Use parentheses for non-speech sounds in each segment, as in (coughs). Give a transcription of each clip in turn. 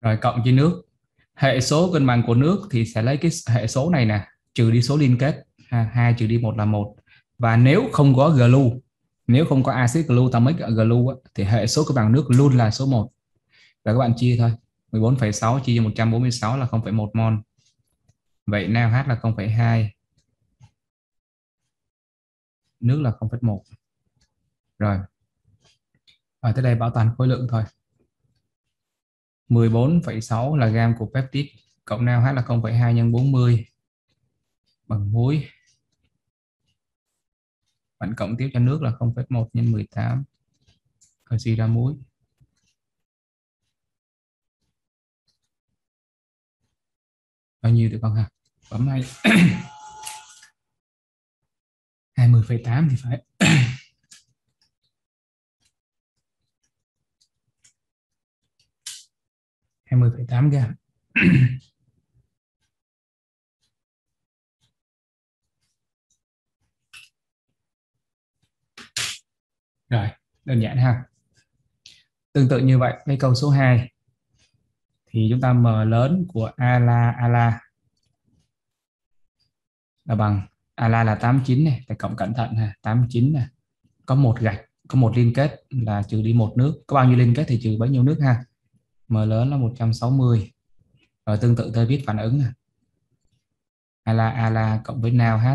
rồi cộng với nước. Hệ số cân bằng của nước thì sẽ lấy cái hệ số này nè trừ đi số liên kết ha, 2 trừ đi một là một. Và nếu không có glu nếu không có axit glutamic ở glu thì hệ số cân bằng nước luôn là số 1 và các bạn chia thôi 14,6 chia cho 146 là 0,1 mol. Vậy NaOH là 0,2 nước là 0,1 rồi. Ở tới đây bảo toàn khối lượng thôi. 14,6 là gam của peptide cộng nào H là 0,2 nhân 40 bằng muối. Bạn cộng tiếp cho nước là 0,1 nhân 18 oxy ra muối. Bao nhiêu được con hả? Bấm hay (coughs) 20,8 thì phải. Hai mươi phẩy tám gram. (clears throat) Rồi, đơn giản ha. Tương tự như vậy với câu số 2 thì chúng ta m lớn của ala ala là bằng, ala là 89 này, phải cộng cẩn thận ha 89 này có một gạch, có một liên kết là trừ đi một nước. Có bao nhiêu liên kết thì trừ bấy nhiêu nước ha m lớn là 160 rồi tương tự tôi viết phản ứng ala ala cộng với nào h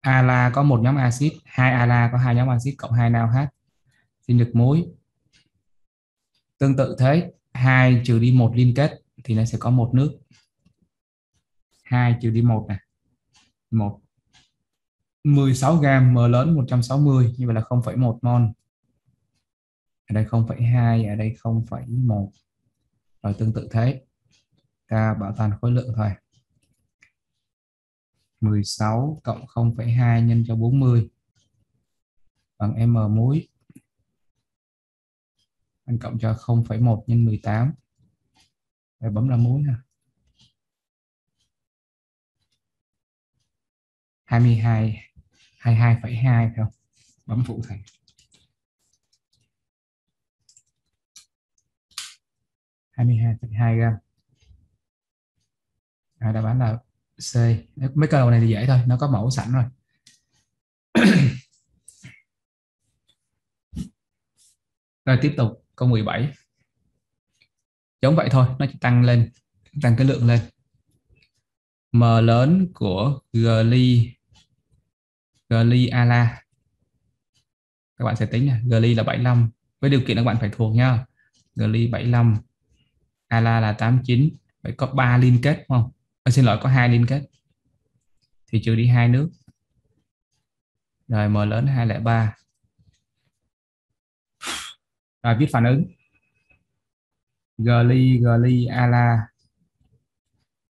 ala có một nhóm axit hai ala có hai nhóm axit cộng hai nào h xin được muối. Tương tự thế 2 trừ đi một liên kết thì nó sẽ có một nước. 2 trừ đi 1 này 1 16 gram m lớn 160 như vậy là 0,1 mol ở đây 0,2 ở đây 0,1 rồi tương tự thế. Ta bảo toàn khối lượng thôi. 16 cộng 0,2 nhân cho 40 bằng m muối. Anh cộng cho 0,1 nhân 18 để bấm là muối nè. 22 22,2 không? Bấm phụ thầy. Hai mươi hai phẩy hai gram. À, đáp án là C. Mấy câu này thì dễ thôi nó có mẫu sẵn rồi. (coughs) Rồi tiếp tục câu 17 giống vậy thôi nó chỉ tăng lên tăng cái lượng lên. M lớn của gly gly ala. Các bạn sẽ tính nha gly là 75 với điều kiện các bạn phải thuộc nha gly 75 ala là 89 vậy có 3 liên kết đúng không? À, xin lỗi có hai liên kết. Thì trừ đi hai nước. Rồi m lớn 203 rồi viết phản ứng. Gly gly ala.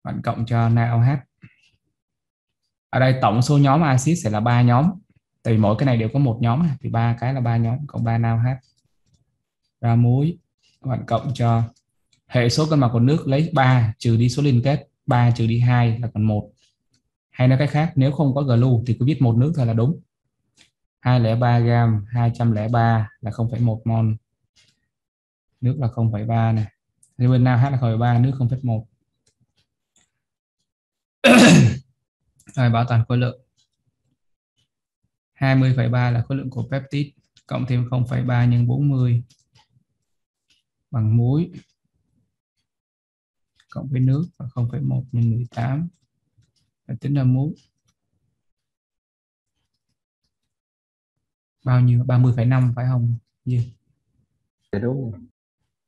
Bạn cộng cho NaOH ở đây tổng số nhóm axit sẽ là ba nhóm. Tại vì mỗi cái này đều có một nhóm à. thì ba cái là ba nhóm cộng ba NaOH ra muối bạn cộng cho hệ số cân bằng của nước lấy 3 trừ đi số liên kết 3 trừ đi 2 là còn 1 hay nói cách khác nếu không có glu thì cứ viết một nước thôi là đúng. 203 gram 203 là 0,1 mol. Nước là 0,3 này thì bên nào H là 0,3 nước 0,1 (coughs) rồi bảo toàn khối lượng. 20,3 là khối lượng của peptide cộng thêm 0,3 nhân 40 bằng muối cộng với nước và 0,1 nhân 18 và tính ra muối bao nhiêu? 30,5 phải không? Dư? Dạ đúng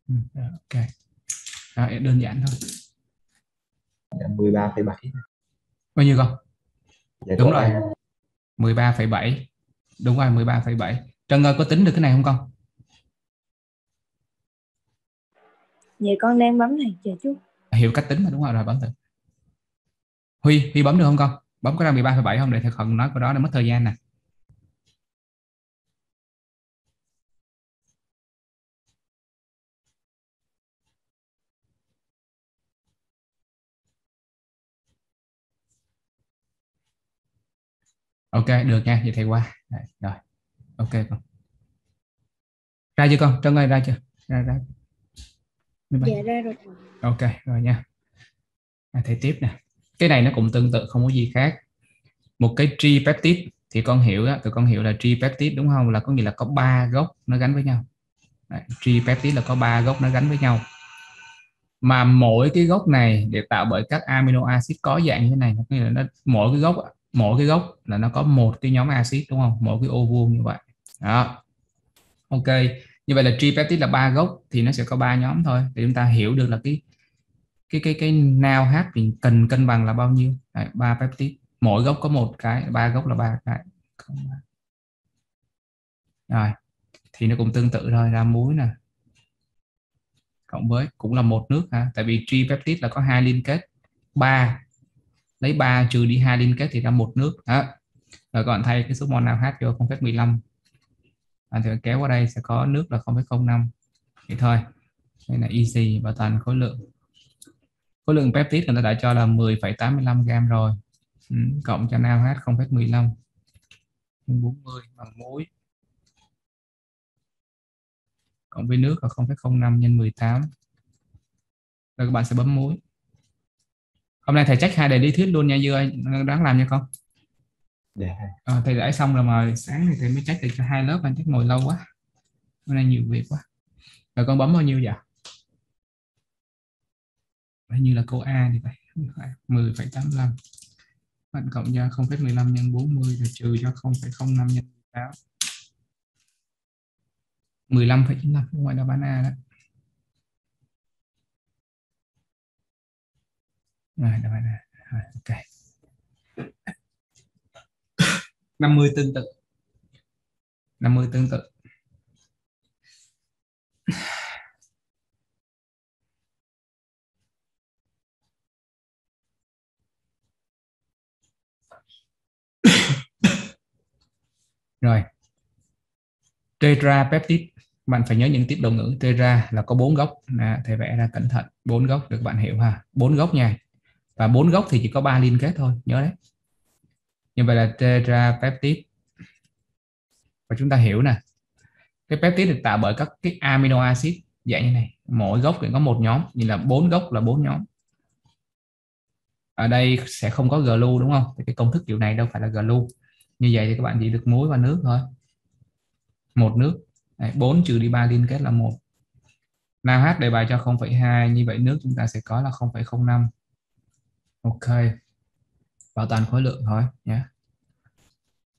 ừ, ok. Đó, đơn giản thôi. Dạ, 13,7 bao nhiêu con dạ, đúng rồi. 13,7 đúng rồi 13,7 Trân ơi có tính được cái này không con? Dạ con đang bấm này chờ chút hiểu cách tính mà đúng rồi rồi bấm thử. Huy Huy bấm được không con? Bấm có ra 13,7 không? Để thầy Khẩn nói cái đó để mất thời gian nè. Ok được nha vậy thầy qua. Rồi ok con. Ra chưa con? Trân ơi ra chưa? Ra ra. Dạ ra rồi. Ok rồi nha. À, thầy tiếp nè. Cái này nó cũng tương tự không có gì khác. Một cái tripeptide thì con hiểu đó, tụi con hiểu là tripeptide đúng không? Là có nghĩa là có ba gốc nó gắn với nhau. Đấy, tripeptide là có ba gốc nó gắn với nhau. Mà mỗi cái gốc này đều tạo bởi các amino acid có dạng như thế này, nghĩa là nó mỗi cái gốc mỗi cái gốc là nó có một cái nhóm axit đúng không? Mỗi cái ô vuông như vậy. Đó. Ok. Như vậy là tripeptide là ba gốc thì nó sẽ có ba nhóm thôi. Để chúng ta hiểu được là cái cái cái cái nào hát thì cần cân bằng là bao nhiêu. Ba peptide. Mỗi gốc có một cái ba gốc là ba cái. Rồi thì nó cũng tương tự thôi ra muối nè. Cộng với cũng là một nước ha tại vì tripeptide là có hai liên kết. Ba lấy 3 trừ đi hai liên kết thì ra một nước. Đó. Rồi còn thay cái số mol nào hát vô 0,15 à, thì kéo qua đây sẽ có nước là 0,05 thì thôi. Đây là easy và toàn khối lượng. Khối lượng peptide người ta đã cho là 10,85 gram rồi. Ừ, cộng cho NaOH 0,15 40 bằng muối. Cộng với nước là 0,05 nhân 18 rồi các bạn sẽ bấm muối. Hôm nay thầy trách hai đề lý thuyết luôn nha dư ơi. Đáng làm nha con dạ. Ờ, à, thầy đã xong rồi mà sáng thì thầy mới trách được cho hai lớp anh chắc ngồi lâu quá. Hôm nay nhiều việc quá. Rồi con bấm bao nhiêu vậy? Hình như là câu A thì phải 10,85 bạn cộng cho 0,15 nhân 40 rồi trừ cho 0,05 nhân 18 15,95 không phải là bán A đó. Rồi đáp án A. Rồi, ok. 50 tương tự. 50 tương tự. Rồi. Tetrapeptide. Bạn phải nhớ những tiếp đầu ngữ. Tetra là có bốn gốc. À, thầy vẽ ra cẩn thận. Bốn gốc được bạn hiểu ha. Bốn gốc nha. Và bốn gốc thì chỉ có ba liên kết thôi. Nhớ đấy như vậy là tetrapeptide và chúng ta hiểu nè cái peptide được tạo bởi các cái amino acid dạng như này. Mỗi gốc thì có một nhóm như là bốn gốc là bốn nhóm. Ở đây sẽ không có glu đúng không? Thì cái công thức kiểu này đâu phải là glu. Như vậy thì các bạn chỉ được muối và nước thôi. Một nước. Đấy, 4 trừ đi 3 liên kết là một. NaH đề bài cho 0,2 như vậy nước chúng ta sẽ có là 0,05 ok vào toàn khối lượng thôi nhé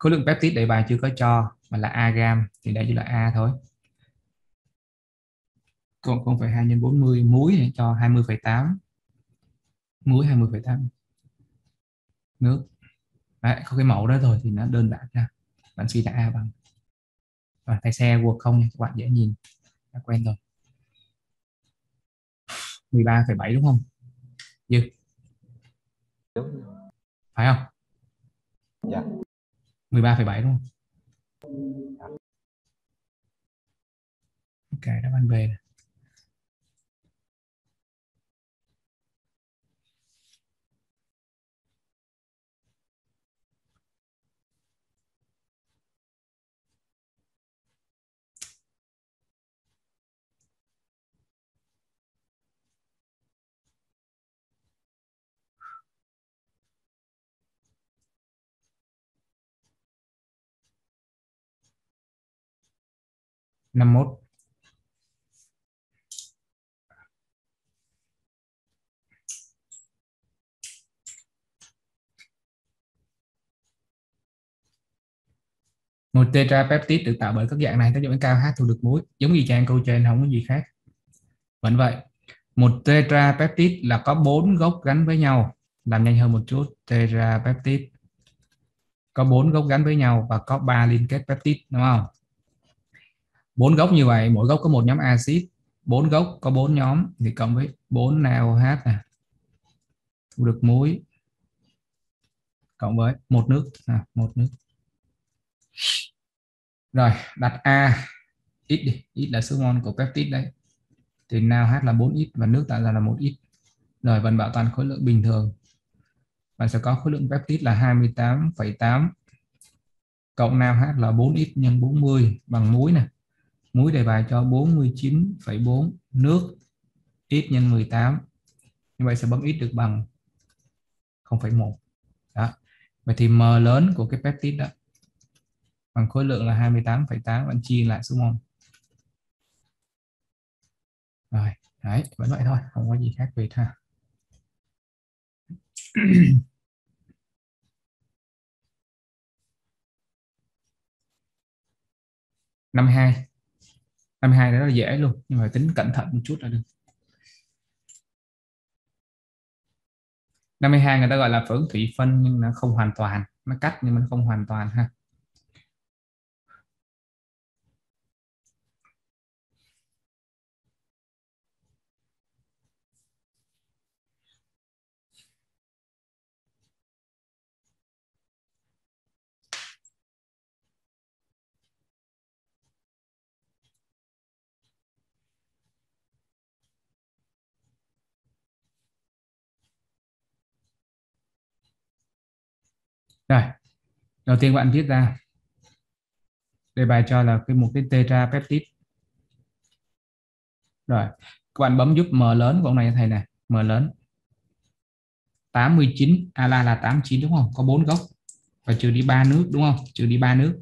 khối lượng peptide đề bài chưa có cho mà là a gam thì đây chỉ là a thôi. Còn 0,2 nhân 40 muối cho 20,8 muối 20,8 nước. Đấy, có cái mẫu đó rồi thì nó đơn giản ra bạn suy ra a bằng. Và tay xe Word không các bạn dễ nhìn. Đã quen rồi. 13,7 đúng không? Dư. đúng phải không? Dạ. 13,7 đúng không? Ok đáp án B này. Năm mốt. Một tetrapeptide được tạo bởi các dạng này, tác dụng cao H thu được muối, giống như trang câu trên, không có gì khác. Vẫn vậy. Một tetrapeptide là có bốn gốc gắn với nhau. Làm nhanh hơn một chút, tetrapeptide. Có bốn gốc gắn với nhau và có ba liên kết peptide, đúng không? Bốn gốc như vậy mỗi gốc có một nhóm axit. Bốn gốc có bốn nhóm thì cộng với 4 NaOH này thu được muối. Cộng với một nước. À, một nước. Rồi đặt A. Ít đi ít là số mol của peptide đấy. Thì NaOH là 4 ít và nước tạo ra là một ít. Rồi vẫn bảo toàn khối lượng bình thường. Bạn sẽ có khối lượng peptide là 28,8 cộng NaOH là 4 ít nhân 40 bằng muối này muối đề bài cho 49,4 nước x nhân 18 như vậy sẽ bấm x được bằng 0,1 đó. Vậy thì m lớn của cái peptide đó bằng khối lượng là 28,8 bạn chia lại số mol. Rồi đấy vẫn vậy thôi không có gì khác biệt ha. (clears throat) 52 22 đó là dễ luôn, nhưng mà tính cẩn thận một chút là được. 52 người ta gọi là phưởng thủy phân nhưng nó không hoàn toàn, nó cắt nhưng mà nó không hoàn toàn ha. Rồi, đầu tiên bạn viết ra đề bài cho là cái một cái tetrapeptide. Rồi, các bạn bấm giúp M lớn của ông này thầy này, M lớn. 89, ala à, là 89 đúng không? Có 4 gốc. Và trừ đi 3 nước đúng không? Trừ đi 3 nước.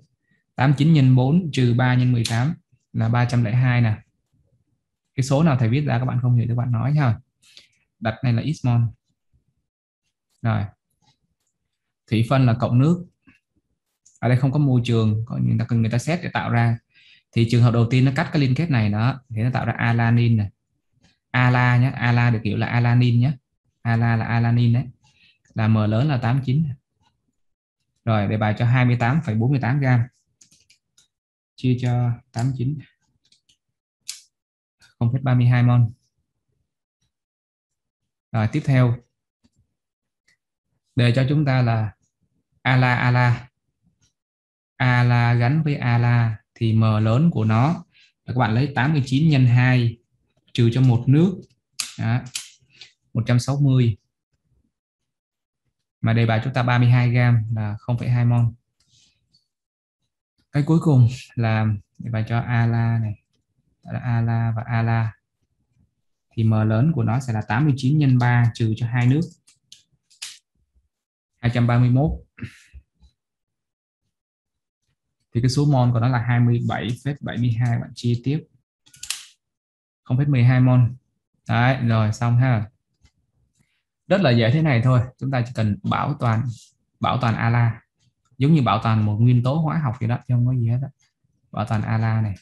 89 nhân 4 trừ 3 nhân 18 là 302 nè. Cái số nào thầy viết ra các bạn không hiểu thì các bạn nói nha. Đặt này là x mol. Rồi, thủy phân là cộng nước. Ở đây không có môi trường có người ta cần người ta xét để tạo ra. Thì trường hợp đầu tiên nó cắt cái liên kết này đó thì nó tạo ra alanin này. Ala nhé ala được hiểu là alanin nhé ala là alanin đấy. Là m lớn là 89 rồi đề bài cho 28,48 gram. Chia cho 89 0,32 mol. Rồi tiếp theo. Đề cho chúng ta là ala ala. Ala gắn với ala thì m lớn của nó. Các bạn lấy 89 nhân 2 trừ cho một nước. Đó, 160 mà đề bài chúng ta 32 gram là 0,2 mol. Cái cuối cùng là đề bài cho ala này. Là ala và ala. Thì m lớn của nó sẽ là 89 nhân 3 trừ cho hai nước. 231 thì cái số mol của nó là 27,72 bạn chia tiếp. 0,12 mol. Đấy rồi xong ha. Rất là dễ thế này thôi chúng ta chỉ cần bảo toàn bảo toàn ala giống như bảo toàn một nguyên tố hóa học gì đó chứ không có gì hết đó. bảo toàn ala này.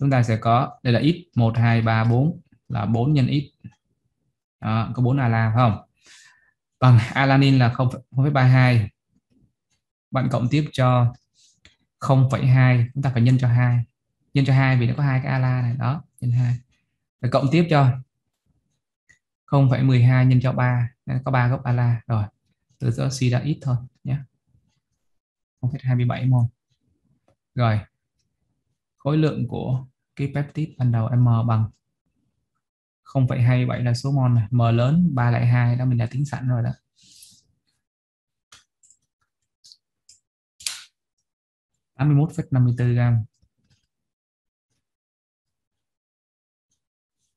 Chúng ta sẽ có đây là x 1 2 3 4 là 4 nhân x đó, có 4 ala phải không? Bằng alanin là 0,32 bạn cộng tiếp cho 0,2 chúng ta phải nhân cho 2 nhân cho 2 vì nó có hai cái ala này đó nhân 2 rồi cộng tiếp cho. 0,12 nhân cho 3 nên à, có 3 gốc ala rồi từ đó suy ra ít thôi nhé. 0,27 mol. Rồi khối lượng của cái peptide ban đầu m bằng 0,27 là số mol này. M lớn 302 đó mình đã tính sẵn rồi đó. Tám mươi mốt phẩy năm mươi bốn gram.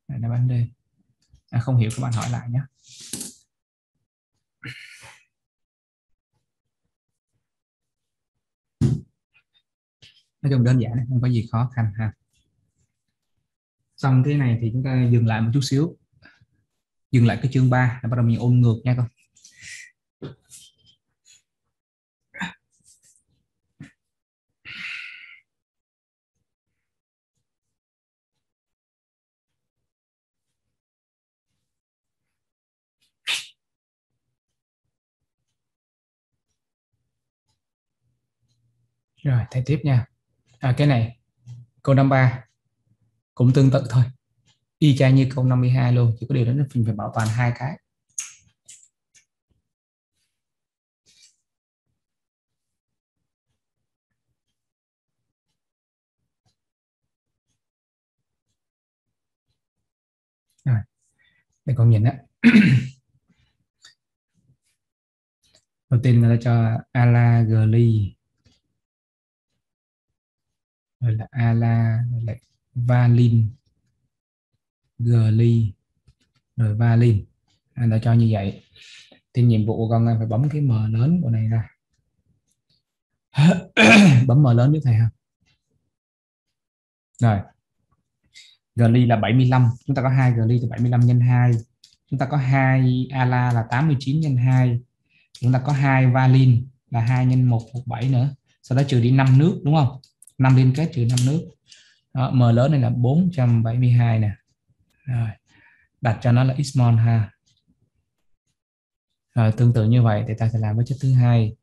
Đây là vấn D à, không hiểu các bạn hỏi lại nhé. Nói chung đơn giản không có gì khó khăn ha. Xong cái này thì chúng ta dừng lại một chút xíu. Dừng lại cái chương 3 bắt đầu mình ôn ngược nha con. Rồi thầy tiếp nha. À, cái này câu năm ba. Cũng tương tự thôi. Y chang như câu 52 luôn chỉ có điều đó là mình phải bảo toàn hai cái. Rồi để con nhìn á. (clears throat) Đầu tiên người ta cho ala gli rồi là ala, rồi là valin gli rồi valin. Anh đã cho như vậy. Thì nhiệm vụ của con phải bấm cái m lớn của này ra. (coughs) Bấm m lớn giúp thầy ha. Rồi. Gly là 75 chúng ta có hai gly thì 75 nhân 2 chúng ta có hai ala là 89 nhân 2 chúng ta có hai valin là 2 nhân 117 nữa. Sau đó trừ đi 5 nước, đúng không? 5 liên kết trừ 5 nước. Đó, m lớn này là 472 nè. Rồi đặt cho nó là x mol ha. Rồi tương tự như vậy thì ta sẽ làm với chất thứ hai.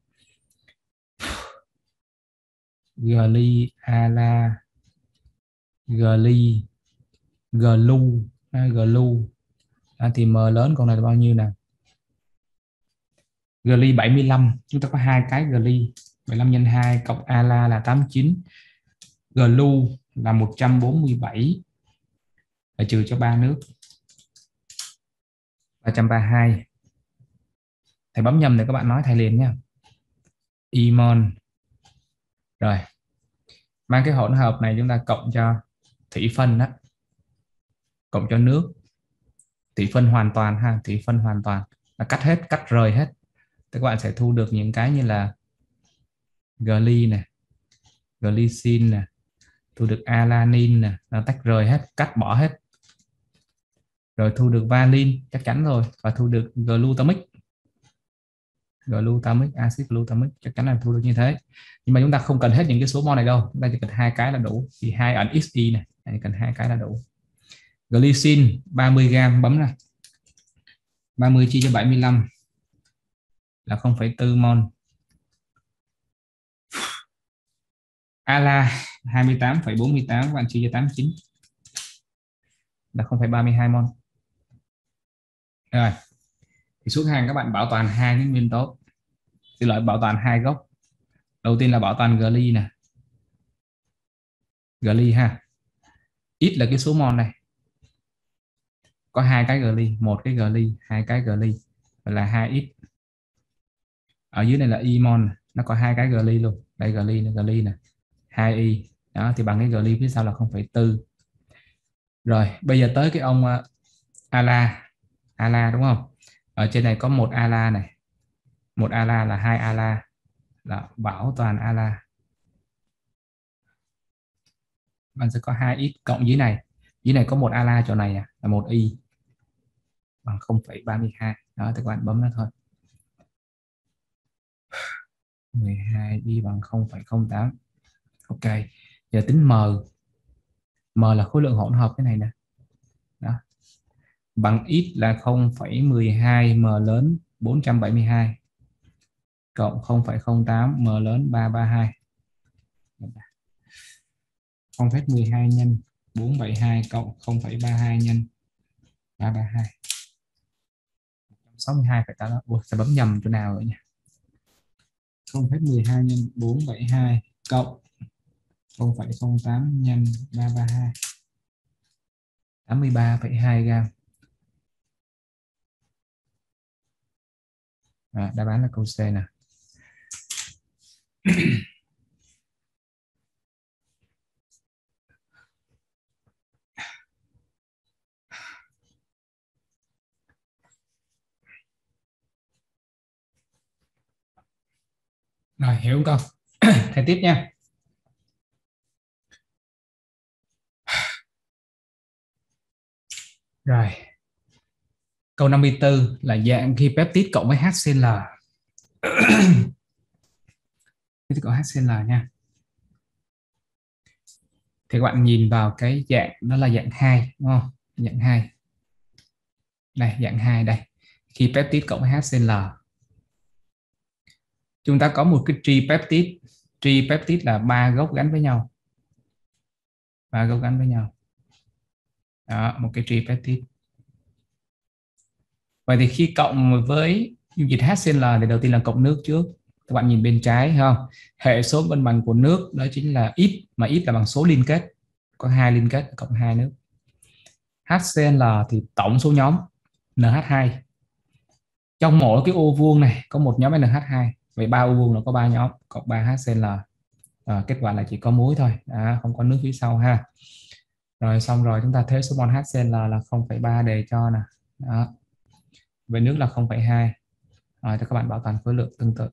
Gly ala gly glu glu. À, thì m lớn con này là bao nhiêu nè? Gly 75 chúng ta có hai cái gly 75 nhân 2 cộng ala là 89 glu là 147 và trừ cho ba nước. 332 thầy bấm nhầm thì các bạn nói thầy liền nha. Imon. Rồi. Mang cái hỗn hợp này chúng ta cộng cho thủy phân đó. Cộng cho nước. Thủy phân hoàn toàn ha, thủy phân hoàn toàn. Là cắt hết, cắt rời hết. Thì các bạn sẽ thu được những cái như là gly nè, glycine nè thu được alanin nè nó tách rời hết cắt bỏ hết. Rồi thu được valin chắc chắn rồi và thu được glutamic. Glutamic acid glutamic chắc chắn là thu được như thế. Nhưng mà chúng ta không cần hết những cái số mol này đâu chúng ta chỉ cần hai cái là đủ. Thì hai ẩn xy này chỉ cần hai cái là đủ. Glycine 30 gram bấm ra. 30 chia cho 75 là 0,4 mol ala 28,48 bạn chia cho 89 là 0,32 mol rồi thì xuống hàng các bạn bảo toàn hai cái nguyên tố. Xin lỗi bảo toàn hai gốc. Đầu tiên là bảo toàn gly nè. Gly ha. Ít là cái số mol này có hai cái gly một cái gly hai cái gly là hai ít. Ở dưới này là imon nó có hai cái gly luôn. Đây gly này gly này 2 y. Đó thì bằng cái gly phía sau là 0,4 rồi bây giờ tới cái ông à, uh, ala ala đúng không? Ở trên này có một ala này. Một ala là hai ala là bảo toàn ala bạn sẽ có hai x cộng dưới này. Dưới này có một ala chỗ này à, là một y. Bằng 0,32 đó thì các bạn bấm nó thôi. 12 y bằng 0,08 ok giờ tính m. M là khối lượng hỗn hợp cái này nè. Đó. Bằng x là 0,12 m lớn 472 cộng 0,08 m lớn 332 0,12 nhân 472 cộng 0,32 nhân 332 62,8 Ủa, sẽ bấm nhầm chỗ nào rồi nhỉ? 0,12 nhân 472 cộng 0,08 nhân 332 83,2 gram. À, đáp án là câu C nè. Rồi hiểu không (coughs) thầy tiếp nha. Rồi. Câu 54 là dạng khi peptide cộng với HCl (clears throat) peptide cộng HCl nha. Thì các bạn nhìn vào cái dạng, đó là dạng 2 đúng không? Dạng 2 đây, dạng 2 đây. Khi peptide cộng với HCl chúng ta có một cái tripeptide. Tripeptide là ba gốc gắn với nhau. Ba gốc gắn với nhau đó, một cái tripeptide vậy thì khi cộng với dung dịch HCl thì đầu tiên là cộng nước trước. Các bạn nhìn bên trái không? Hệ số cân bằng của nước đó chính là ít mà ít là bằng số liên kết. Có hai liên kết cộng hai nước. HCl thì tổng số nhóm NH2 trong mỗi cái ô vuông này có một nhóm NH2 vậy ba ô vuông nó có ba nhóm cộng 3 HCl à, kết quả là chỉ có muối thôi. À, không có nước phía sau ha rồi xong rồi chúng ta thế số mol HCl là 0,3 đề cho nè. Đó. Với nước là 0,2 rồi thì các bạn bảo toàn khối lượng tương tự.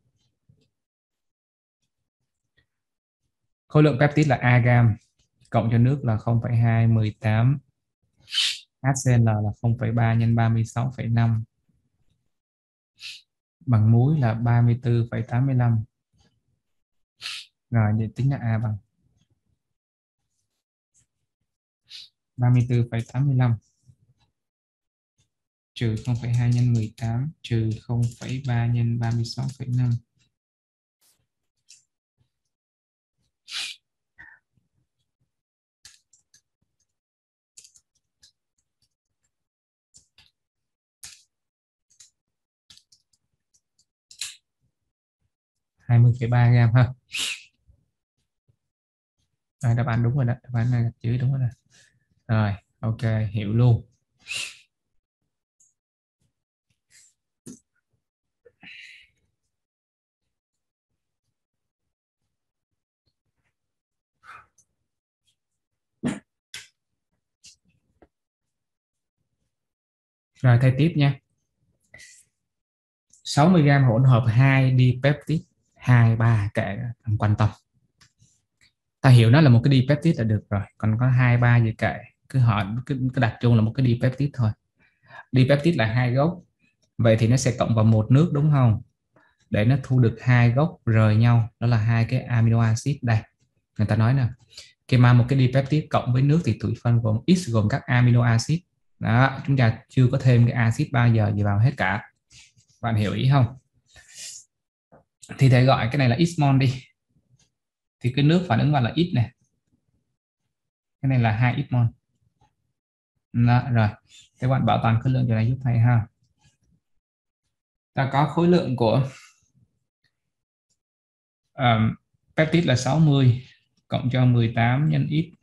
Khối lượng peptide là A gam cộng cho nước là 0,218 HCl là 0,3 nhân 36,5 bằng muối là 34,85 rồi để tính là A bằng. 34,85. Trừ 0,2 nhân 18 trừ 0,3 nhân 36,5 20,3 gram ha. À, đáp án đúng rồi đó. Đáp án này chữ đúng rồi đó rồi ok hiểu luôn Rồi thay tiếp nha. 60g hỗn hợp 2 dipeptide 2 3 kệ không quan tâm. Ta hiểu nó là một cái dipeptide là được rồi, còn có 2 3 gì kệ, cứ họ cứ, cứ đặt chung là một cái dipeptide thôi. Dipeptide là hai gốc. Vậy thì nó sẽ cộng vào một nước đúng không? Để nó thu được hai gốc rời nhau, đó là hai cái amino acid đây. Người ta nói nè, khi mà một cái dipeptide cộng với nước thì thủy phân gồm X gồm các amino acid đó chúng ta chưa có thêm cái acid bao giờ gì vào hết cả bạn hiểu ý không thì thầy gọi cái này là x mol đi thì cái nước phản ứng vào là x này cái này là hai x mol đó, rồi. Các bạn bảo toàn khối lượng cho này giúp thầy ha. Ta có khối lượng của um, peptide là 60 cộng cho 18 nhân x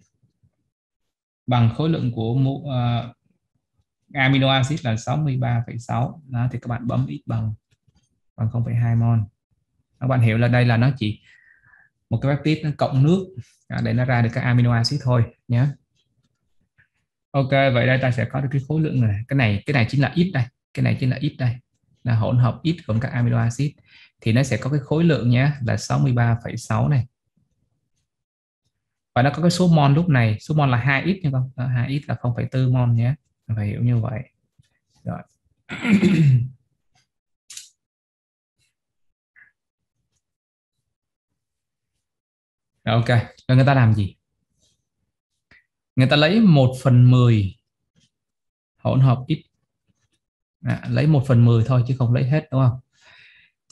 bằng khối lượng của uh, amino acid là 63,6 đó thì các bạn bấm x bằng bằng 0,2 mol. Các bạn hiểu là đây là nó chỉ một cái peptide nó cộng nước à, để nó ra được các amino acid thôi nhé ok vậy đây ta sẽ có được cái khối lượng này. Cái này cái này chính là ít đây. Cái này chính là ít đây. Là hỗn hợp ít gồm các amino acid. Thì nó sẽ có cái khối lượng nhé là 63,6 này. Và nó có cái số mol lúc này. Số mol là 2 ít nha không 2 ít là 0,4 mol nhé. Phải hiểu như vậy. Rồi Rồi, (clears throat) ok. Rồi người ta làm gì? Người ta lấy 1 phần 10 hỗn hợp ít. À, lấy 1 phần 10 thôi chứ không lấy hết đúng không?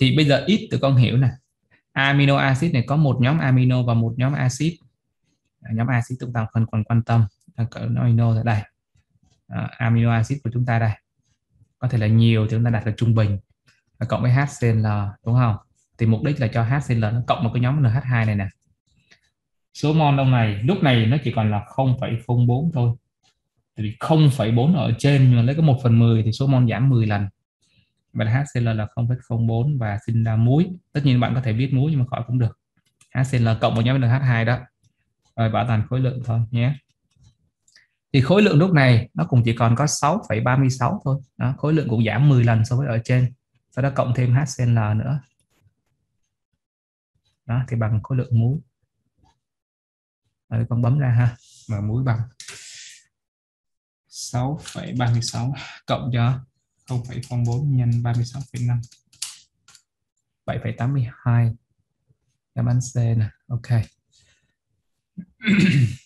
Thì bây giờ ít tụi con hiểu nè. Amino acid này có một nhóm amino và một nhóm acid. À, nhóm acid chúng ta không còn quan tâm. Amino ở đây. À, amino acid của chúng ta đây. Có thể là nhiều thì chúng ta đặt là trung bình. Và cộng với HCl đúng không? Thì mục đích là cho HCl nó cộng một cái nhóm NH2 này nè số mol đâu này lúc này nó chỉ còn là 0,04 thôi. Thì 0,4 ở trên nhưng mà lấy có 1 phần 10 thì số mol giảm 10 lần. Và HCl là 0,04 và sinh ra muối tất nhiên bạn có thể viết muối nhưng mà khỏi cũng được. HCl cộng với nhóm NH2 đó. Rồi bảo toàn khối lượng thôi nhé. Thì khối lượng lúc này nó cũng chỉ còn có 6,36 thôi. Đó, khối lượng cũng giảm 10 lần so với ở trên. Sau đó cộng thêm HCl nữa. Đó thì bằng khối lượng muối rồi con bấm ra ha. Và muối bằng. 6,36 cộng cho 0,04 nhân 36,5 7,82 đáp án C nè. Ok (clears throat)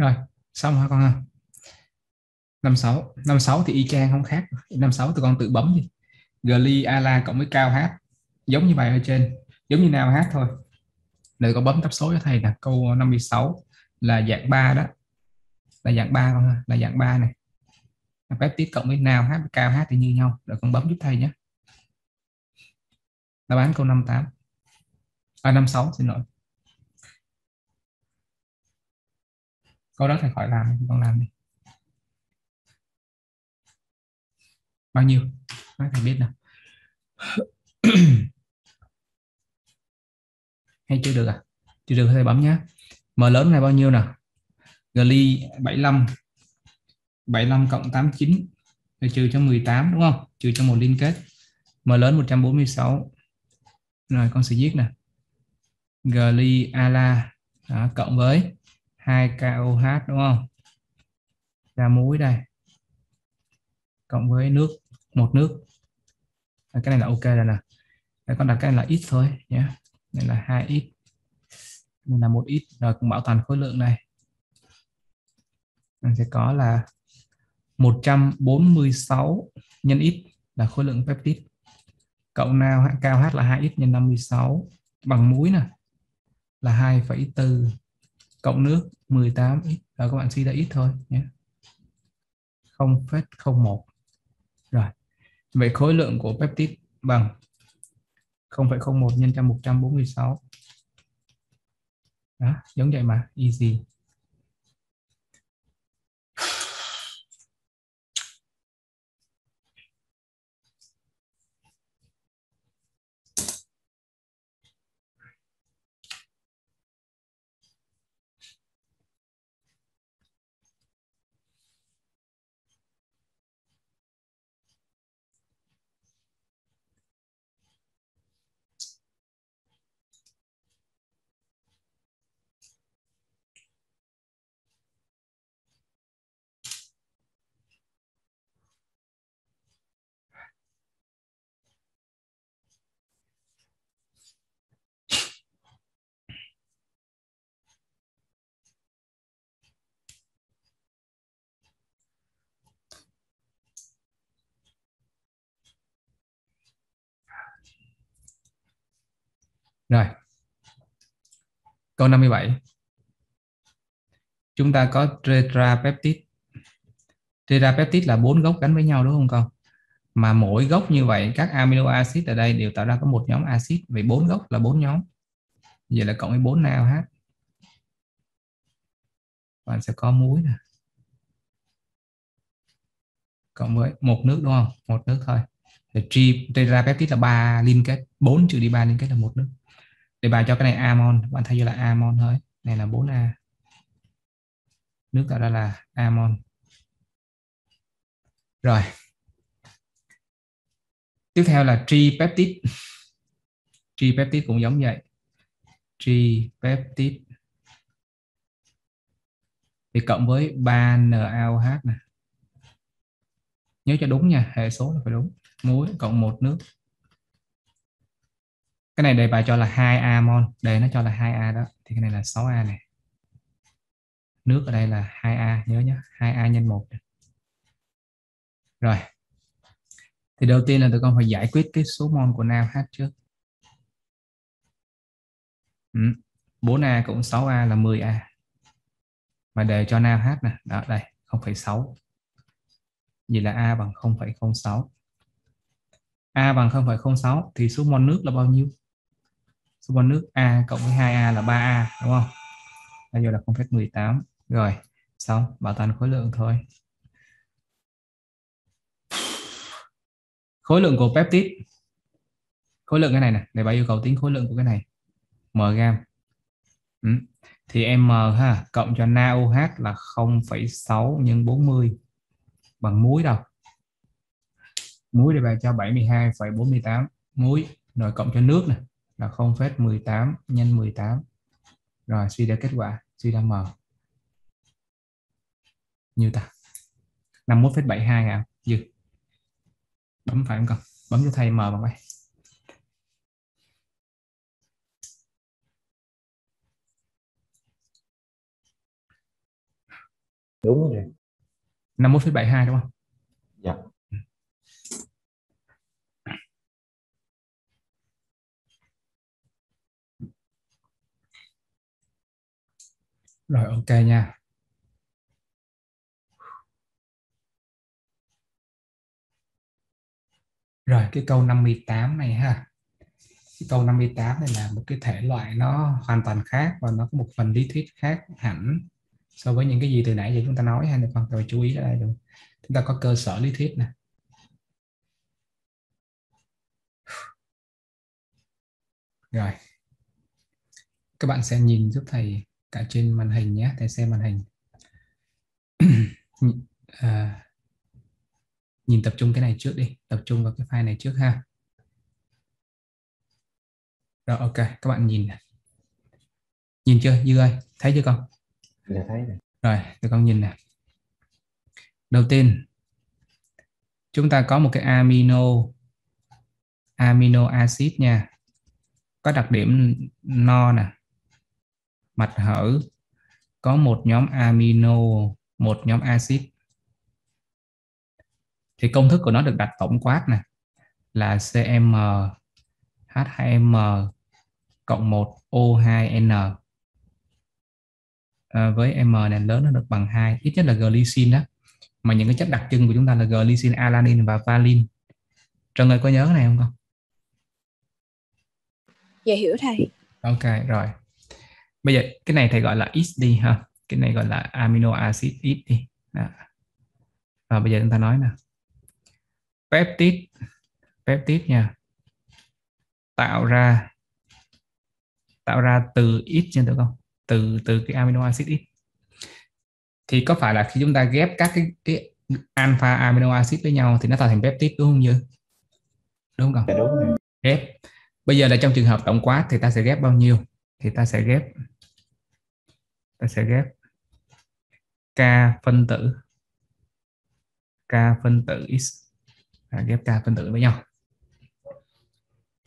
rồi, xong hả con ha? Năm sáu năm sáu thì y chang không khác. Năm sáu tụi con tự bấm đi. Gli, ala cộng với cao hát. Giống như bài ở trên. Giống như nào hát thôi. Để con bấm tập số cho thầy nè. Câu 56 là dạng 3 đó. Là dạng 3 con ha. Là dạng 3 này. Peptide cộng với nào hát với cao hát thì như nhau. Rồi con bấm giúp thầy nhé. Đáp án câu 58 à 56 xin lỗi. Câu đó thầy khỏi làm thì con làm đi. Bao nhiêu? Nói thầy biết nào. (coughs) Hay chưa được à? Chưa được thầy bấm nhé m lớn này bao nhiêu nào? Gly 75 75 cộng 89 rồi trừ cho 18 đúng không? Trừ cho một liên kết. M lớn 146 rồi con sẽ viết nè. Gly ala đó, cộng với 2 KOH đúng không? Ra muối đây. Cộng với nước một nước. Cái này là ok rồi nè. Đây, con đặt cái này là ít thôi nhé. Đây là hai ít. Đây là một ít. Rồi cũng bảo toàn khối lượng này. Mình sẽ có là 146 nhân ít là khối lượng peptide. Cộng nào cao H là 2 x nhân 56 bằng muối nè là 2,4 cộng nước 18 ít rồi các bạn suy ra ít thôi nhé. 0,01 rồi. Vậy khối lượng của peptide bằng 0,01 nhân cho 146 đó giống vậy mà easy. Rồi. Câu 57. Chúng ta có tetrapeptide. Tetrapeptide là bốn gốc gắn với nhau đúng không con? Mà mỗi gốc như vậy các amino acid ở đây đều tạo ra có một nhóm axit vậy bốn gốc là bốn nhóm. Vậy là cộng với 4 NaOH. Bạn sẽ có muối nè. Cộng với một nước đúng không? Một nước thôi. Thì tetrapeptide là ba liên kết, 4 trừ đi 3 liên kết là một nước để bài cho cái này amon. Bạn thay cho là amon thôi. Này là 4a nước tạo ra là amon. Rồi. Tiếp theo là tripeptide. (laughs) Tripeptide cũng giống vậy. Tripeptide. Thì cộng với 3 NaOH nè. Nhớ cho đúng nha, hệ số là phải đúng. Muối cộng một nước cái này đề bài cho là 2A mol. Đề nó cho là 2A đó. Thì cái này là 6A này. Nước ở đây là 2A nhớ nhé. 2A nhân 1 rồi. Thì đầu tiên là tụi con phải giải quyết cái số mol của nam NaOH trước. Ừ. 4A cộng 6A là 10A mà đề cho nam NaOH nè. Đó đây. 0,6 vậy là A bằng 0,06 A bằng 0,06 thì số mol nước là bao nhiêu? Số mol nước A cộng với 2A là 3A đúng không? Bây giờ là 0,18 rồi xong bảo toàn khối lượng thôi. Khối lượng của peptide. Khối lượng cái này nè để bà yêu cầu tính khối lượng của cái này. M gam ừ. thì m ha cộng cho NaOH là 0,6 nhân 40 bằng muối đâu. Muối để bà cho 72,48 muối rồi cộng cho nước này là 0,18 nhân 18 rồi suy ra kết quả suy ra m. Nhiêu ta. 51,72 à dư. Bấm phải không con? Bấm cho thầy m bằng đây. Đúng rồi. 51,72 đúng không Rồi, ok nha. Rồi, cái câu 58 này ha. cái câu 58 này là một cái thể loại nó hoàn toàn khác và nó có một phần lý thuyết khác hẳn so với những cái gì từ nãy giờ chúng ta nói hay được không? tôi chú ý ở đây được. Chúng ta có cơ sở lý thuyết nè. Rồi. Các bạn sẽ nhìn giúp thầy cả trên màn hình nhé, thầy xem màn hình. (clears throat) à, nhìn tập trung cái này trước đi, tập trung vào cái file này trước ha. Rồi ok, các bạn nhìn này. Nhìn chưa Dư ơi, thấy chưa con? Dạ thấy rồi. Rồi, tụi con nhìn nè. Đầu tiên, chúng ta có một cái amino amino acid nha. Có đặc điểm no nè. Mặt hở có một nhóm amino, một nhóm acid. Thì công thức của nó được đặt tổng quát nè là CM H2M cộng 1 O2N à, với M này lớn nó được bằng 2 ít nhất là glycine đó mà những cái chất đặc trưng của chúng ta là glycine, alanine và valine Trân ơi có nhớ này không con? Dạ hiểu thầy. Ok rồi. Bây giờ cái này thầy gọi là X đi ha. Cái này gọi là amino acid X đi. Đó. Rồi bây giờ chúng ta nói nè. Peptide peptide nha. Tạo ra tạo ra từ X trên được không? Từ từ cái amino acid X. Thì có phải là khi chúng ta ghép các cái cái alpha amino acid với nhau thì nó tạo thành peptide đúng không Như? Đúng không? Dạ đúng rồi. ghép bây giờ là trong trường hợp tổng quát thì ta sẽ ghép bao nhiêu thì ta sẽ ghép ta sẽ ghép. K phân tử. K phân tử x. À, ghép k phân tử với nhau.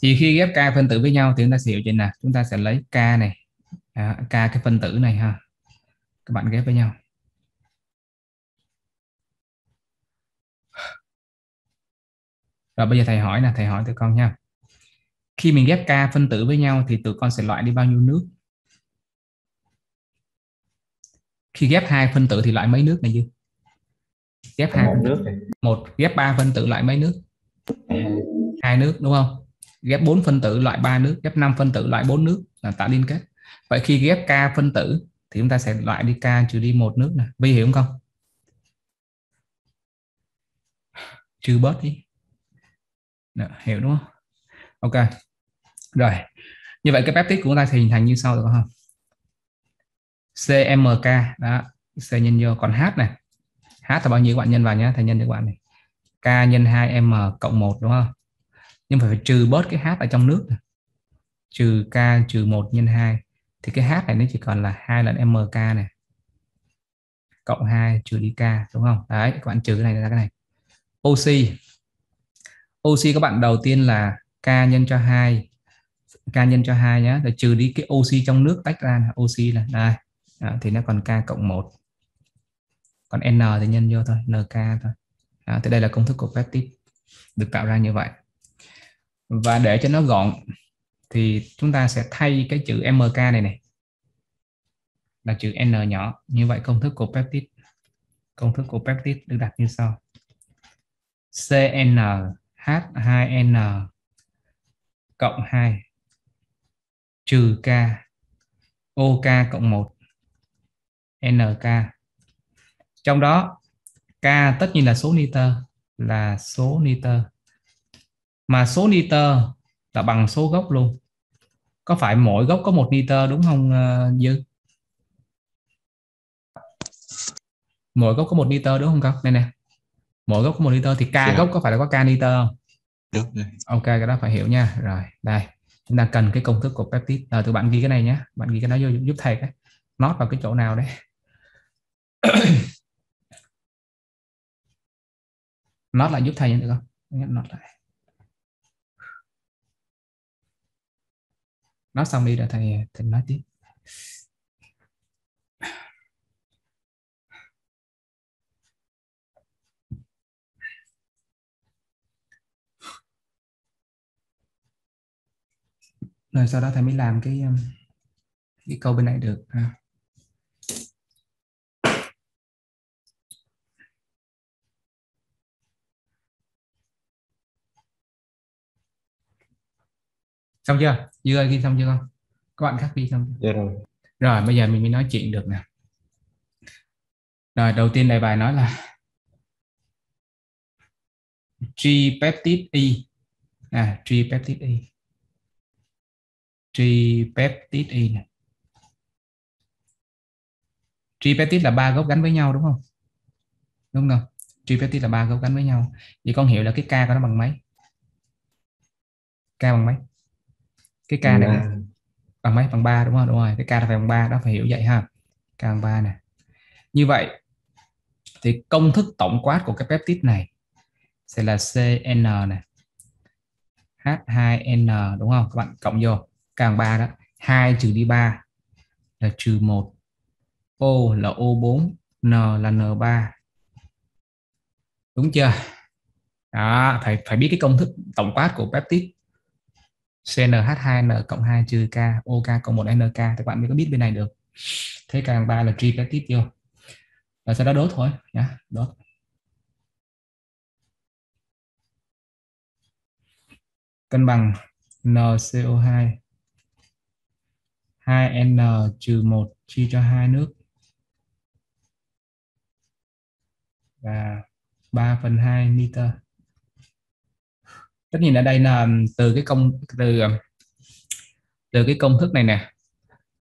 Thì khi ghép k phân tử với nhau thì chúng ta sẽ hiểu chuyện là chúng ta sẽ lấy k này. À, k cái phân tử này ha. Các bạn ghép với nhau. Rồi bây giờ thầy hỏi nè thầy hỏi tụi con nha. Khi mình ghép k phân tử với nhau thì tụi con sẽ loại đi bao nhiêu nước? Khi ghép hai phân tử thì loại mấy nước này chứ ghép hai Một nước. Này. một ghép ba phân tử loại mấy nước? Hai. nước đúng không? Ghép 4 phân tử loại 3 nước ghép 5 phân tử loại 4 nước là tạo liên kết. Vậy khi ghép k phân tử thì chúng ta sẽ loại đi k trừ đi một nước nè. Vi hiểu không trừ bớt đi Được, hiểu đúng không? Ok. Rồi. Như vậy cái peptide của chúng ta thì hình thành như sau được không CMK đó C nhân vô còn H này. H là bao nhiêu các bạn nhân vào nhé thầy nhân cho các bạn này. K nhân 2M cộng 1 đúng không? Nhưng phải, phải trừ bớt cái H ở trong nước này. trừ K trừ 1 nhân 2 thì cái H này nó chỉ còn là 2 lần MK này. Cộng 2 trừ đi K đúng không? Đấy các bạn trừ cái này ra cái này. Oxy oxy các bạn đầu tiên là K nhân cho 2 K nhân cho 2 nhé rồi trừ đi cái oxy trong nước tách ra là oxy là đây đó, thì nó còn K cộng 1 còn N thì nhân vô thôi NK thôi. Đó, thì đây là công thức của peptide được tạo ra như vậy. Và để cho nó gọn thì chúng ta sẽ thay cái chữ MK này này. Là chữ N nhỏ. Như vậy công thức của peptide công thức của peptide được đặt như sau. CnH2n cộng 2 trừ K. OK cộng 1 NK trong đó K tất nhiên là số nitơ là số nitơ. Mà số nitơ là bằng số gốc luôn. Có phải mỗi gốc có một nitơ đúng không uh, Dư? Mỗi gốc có một nitơ đúng không con? Đây nè. Mỗi gốc có một nitơ thì k Dạ. gốc có phải là có k nitơ không? Đúng rồi. ok cái đó phải hiểu nha. Rồi đây. Chúng ta cần cái công thức của peptide. Rồi tụi bạn ghi cái này nhé. Bạn ghi cái đó vô giúp thầy cái. Nót vào cái chỗ nào đấy (coughs) nót lại giúp thầy được không? Nót lại. Nói xong đi rồi thầy thầy nói tiếp. Rồi sau đó thầy mới làm cái um, cái câu bên này được, ha. Xong chưa? Dưa ghi xong chưa không các bạn khác ghi xong chưa? dạ rồi. Rồi bây giờ mình mới nói chuyện được nè. Rồi đầu tiên đề bài nói là tripeptide E à tripeptide E tripeptide E này tripeptide là ba gốc gắn với nhau đúng không? Đúng không tripeptide là ba gốc gắn với nhau. Vậy con hiểu là cái k của nó bằng mấy? K bằng mấy cái k này bằng mấy? Bằng 3 đúng không? Đúng rồi cái k là phải bằng 3 đó phải hiểu vậy ha. K bằng 3 nè. Như vậy thì công thức tổng quát của cái peptide này sẽ là CN này H2N đúng không? Các bạn cộng vô k bằng 3 đó. 2 trừ đi 3 là trừ 1 O là O4 N là N3 đúng chưa? Đó phải phải biết cái công thức tổng quát của peptide CNH2N cộng 2 trừ K OK cộng 1 NK thì bạn mới có biết bên này được. Thế K bằng 3 là tiếp vô. Và sau đó đốt thôi, nhá, đốt. Cân bằng NCO2 2N trừ 1 chia cho hai nước. Và 3 phần 2 liter tất nhiên ở đây là từ cái công từ từ cái công thức này nè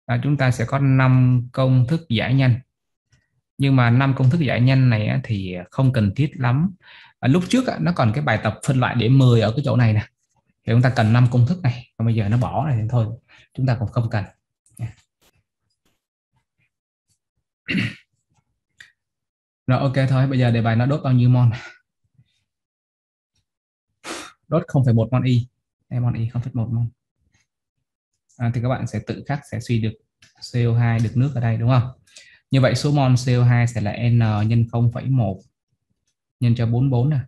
à, chúng ta sẽ có 5 công thức giải nhanh. Nhưng mà năm công thức giải nhanh này á, thì không cần thiết lắm. À, lúc trước á, nó còn cái bài tập phân loại điểm 10 ở cái chỗ này nè. Thì chúng ta cần 5 công thức này còn bây giờ nó bỏ này thì thôi chúng ta cũng không cần. Rồi ok thôi bây giờ đề bài nó đốt bao nhiêu mol đốt 0,1 mol y. Mol y 0,1 mol à, thì các bạn sẽ tự khắc sẽ suy được CO2 được nước ở đây đúng không? Như vậy số mol CO2 sẽ là N nhân 0,1 nhân cho 44 nè.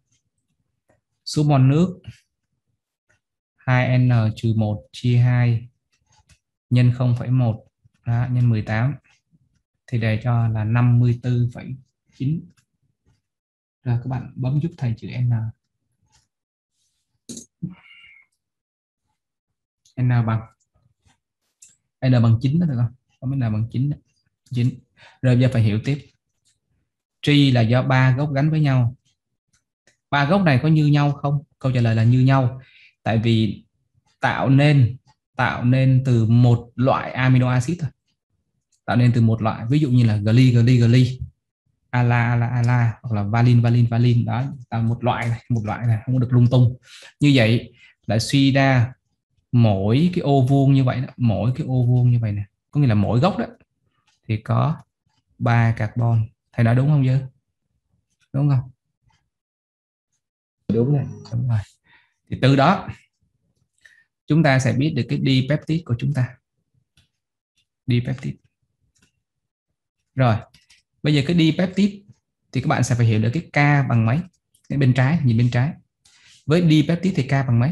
Số mol nước 2N trừ 1 chia 2 nhân 0,1 đó, nhân 18 thì đề cho là 54,9 rồi các bạn bấm giúp thầy chữ N. N bằng N bằng 9 đó được không? Có N bằng 9 đó. 9 rồi giờ phải hiểu tiếp. Tri là do ba gốc gắn với nhau. Ba gốc này có như nhau không? Câu trả lời là như nhau. Tại vì tạo nên tạo nên từ một loại amino acid thôi. Tạo nên từ một loại. Ví dụ như là gly gly gly ala ala ala hoặc là valin valin valin. Đó tạo một loại này một loại này không được lung tung. Như vậy là suy ra mỗi cái ô vuông như vậy đó, mỗi cái ô vuông như vậy nè. Có nghĩa là mỗi gốc đó thì có 3 carbon. Thầy nói đúng không Dư? Đúng không? Đúng này đúng rồi. Thì từ đó chúng ta sẽ biết được cái dipeptide của chúng ta. Dipeptide. Rồi bây giờ cái dipeptide thì các bạn sẽ phải hiểu được cái k bằng mấy. Cái bên trái nhìn bên trái. Với dipeptide thì k bằng mấy?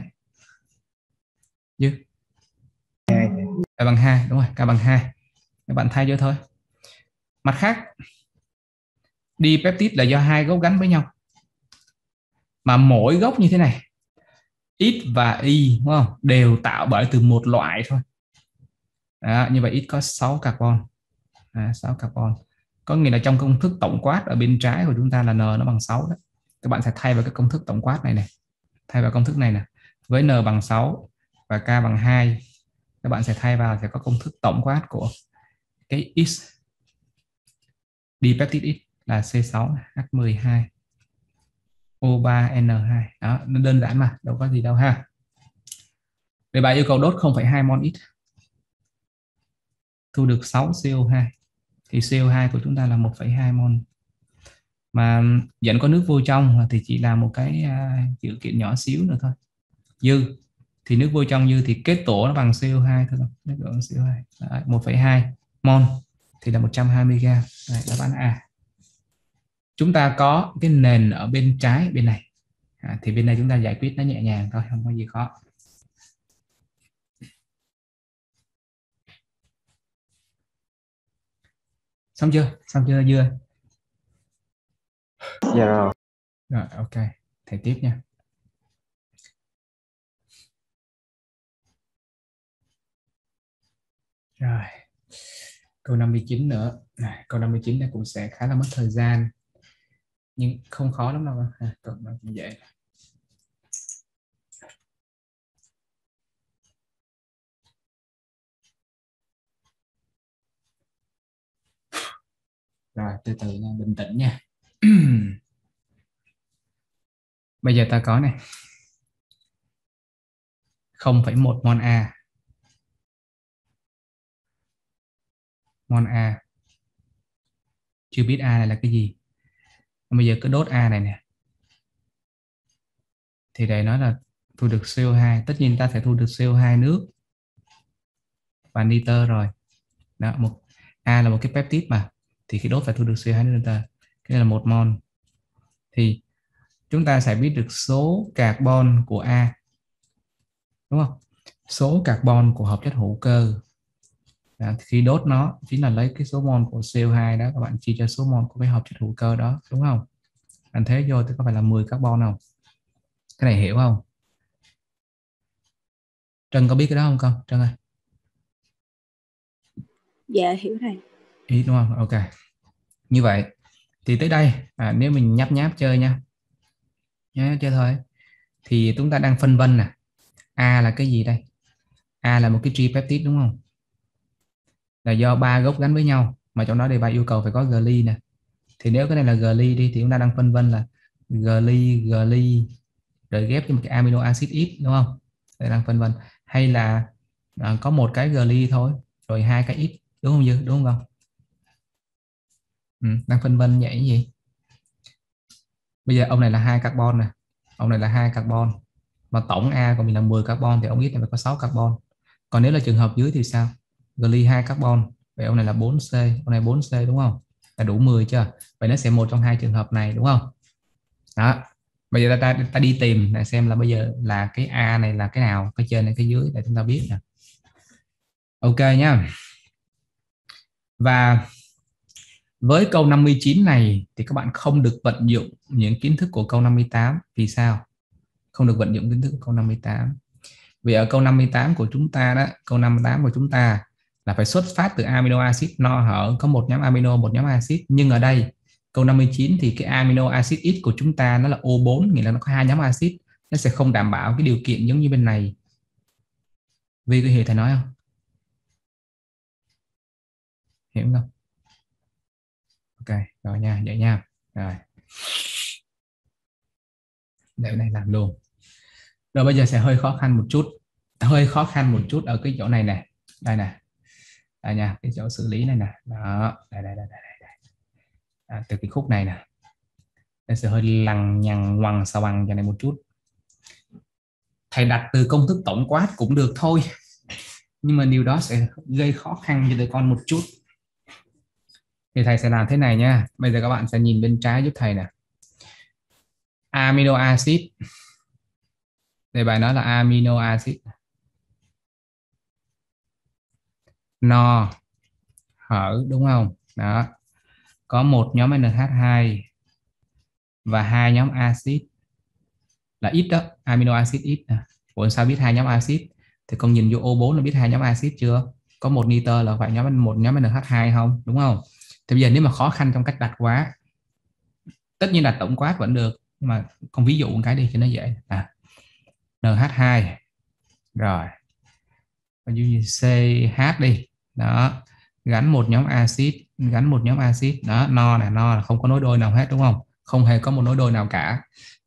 Dư? Hai. K bằng 2 đúng rồi k bằng 2 các bạn thay vô thôi. Mặt khác dipeptide là do hai gốc gắn với nhau. Mà mỗi gốc như thế này X và Y đúng không? Đều tạo bởi từ một loại thôi. Đó, như vậy X có 6 carbon. À, 6 carbon có nghĩa là trong công thức tổng quát ở bên trái của chúng ta là N nó bằng 6 đó. Các bạn sẽ thay vào cái công thức tổng quát này này thay vào công thức này nè. Với N bằng 6 và K bằng 2 các bạn sẽ thay vào sẽ có công thức tổng quát của cái X. Dipeptide X là C6H12 O3N2 đó nó đơn giản mà đâu có gì đâu ha. Đề bài yêu cầu đốt 0,2 mol x. Thu được 6 CO2 thì CO2 của chúng ta là 1,2 mol. Mà vẫn có nước vô trong thì chỉ là một cái à, dự kiện nhỏ xíu nữa thôi. Dư. Thì nước vô trong dư thì kết tổ nó bằng CO2 thôi nước bằng CO2 1,2 mol thì là 120 g Đấy, đáp án A. Chúng ta có cái nền ở bên trái bên này. À, thì bên này chúng ta giải quyết nó nhẹ nhàng thôi không có gì khó. xong chưa? Xong chưa dưa dạ rồi. Rồi ok. Thầy tiếp nha. Rồi. Câu 59 nữa. Này, câu 59 này cũng sẽ khá là mất thời gian. Nhưng không khó lắm đâu. À, câu nó cũng dễ. Rồi từ từ nha bình tĩnh nha. (clears throat) Bây giờ ta có này. 0,1 mol A. Mol A. Chưa biết A này là cái gì. Bây giờ cứ đốt A này nè. Thì đây nói là thu được CO2 tất nhiên ta sẽ thu được CO2 nước. Và nitơ rồi. Đó một A là một cái peptide mà thì khi đốt phải thu được CO2 nữa nitơ cái này là một mol. Thì chúng ta sẽ biết được số carbon của A đúng không? Số carbon của hợp chất hữu cơ. À, khi đốt nó chính là lấy cái số mol của CO2 đó các bạn chia cho số mol của cái hợp chất hữu cơ đó đúng không? Anh thế vô thì có phải là 10 carbon không? Cái này hiểu không? Trân có biết cái đó không con? Trân ơi. Dạ hiểu thầy ý đúng không? Ok. Như vậy thì tới đây à, nếu mình nháp nháp chơi nha. Nhá chơi thôi. Thì chúng ta đang phân vân nè. A là cái gì đây? A là một cái tripeptide đúng không? Là do ba gốc gắn với nhau mà trong đó đề bài yêu cầu phải có gly nè. Thì nếu cái này là gly đi thì chúng ta đang phân vân là gly gly rồi ghép cho một cái amino acid ít đúng không? Đây đang phân vân. Hay là à, có một cái gly thôi rồi hai cái ít đúng không dư? Đúng không ừ, đang phân vân vậy cái gì? Bây giờ ông này là hai carbon nè. Ông này là hai carbon. Mà tổng A của mình là 10 carbon thì ông ít này phải có 6 carbon. Còn nếu là trường hợp dưới thì sao? Gly 2 carbon. Vậy ông này là 4C ông này 4C đúng không? Là đủ 10 chưa? Vậy nó sẽ một trong hai trường hợp này đúng không? Đó. Bây giờ ta, ta, ta đi tìm để xem là bây giờ là cái A này là cái nào cái trên này cái dưới để chúng ta biết nè. Ok nhá và với câu 59 này thì các bạn không được vận dụng những kiến thức của câu 58 vì sao? Không được vận dụng kiến thức của câu 58 vì ở câu 58 của chúng ta đó, câu 58 của chúng ta là phải xuất phát từ amino acid no hở. Có một nhóm amino, một nhóm acid. Nhưng ở đây, câu 59 thì cái amino acid ít của chúng ta nó là O4 nghĩa là nó có hai nhóm acid. Nó sẽ không đảm bảo cái điều kiện giống như bên này. Vì cái hiểu thầy nói không? Hiểu không? Ok rồi nha vậy nha. Rồi. Để này làm luôn. Rồi bây giờ sẽ hơi khó khăn một chút hơi khó khăn một chút ở cái chỗ này nè. Đây nè. Đây nha cái chỗ xử lý này nè. Đó đây đây đây đây, đây. À, từ cái khúc này nè. Nó sẽ hơi lằng nhằng ngoằng sao bằng cho này một chút. Thầy đặt từ công thức tổng quát cũng được thôi. Nhưng mà điều đó sẽ gây khó khăn cho tụi con một chút thì thầy sẽ làm thế này nha. Bây giờ các bạn sẽ nhìn bên trái giúp thầy nè. Amino acid. Đây, bài nói là amino acid. No. Hở, đúng không? Đó. Có một nhóm NH2 và hai nhóm axit là ít đó, amino acid ít Ủa, sao biết hai nhóm axit thì con nhìn vô O4 là biết hai nhóm axit chưa? Có một nitơ là phải nhóm một nhóm NH2 không? Đúng không? Thì bây giờ nếu mà khó khăn trong cách đặt quá, tất nhiên đặt tổng quát vẫn được, nhưng mà con ví dụ một cái đi cho nó dễ. À NH2 rồi. Ví dụ như CH đi. Đó. Gắn một nhóm axit, gắn một nhóm axit. Đó, no là no là không có nối đôi nào hết, đúng không? Không hề có một nối đôi nào cả.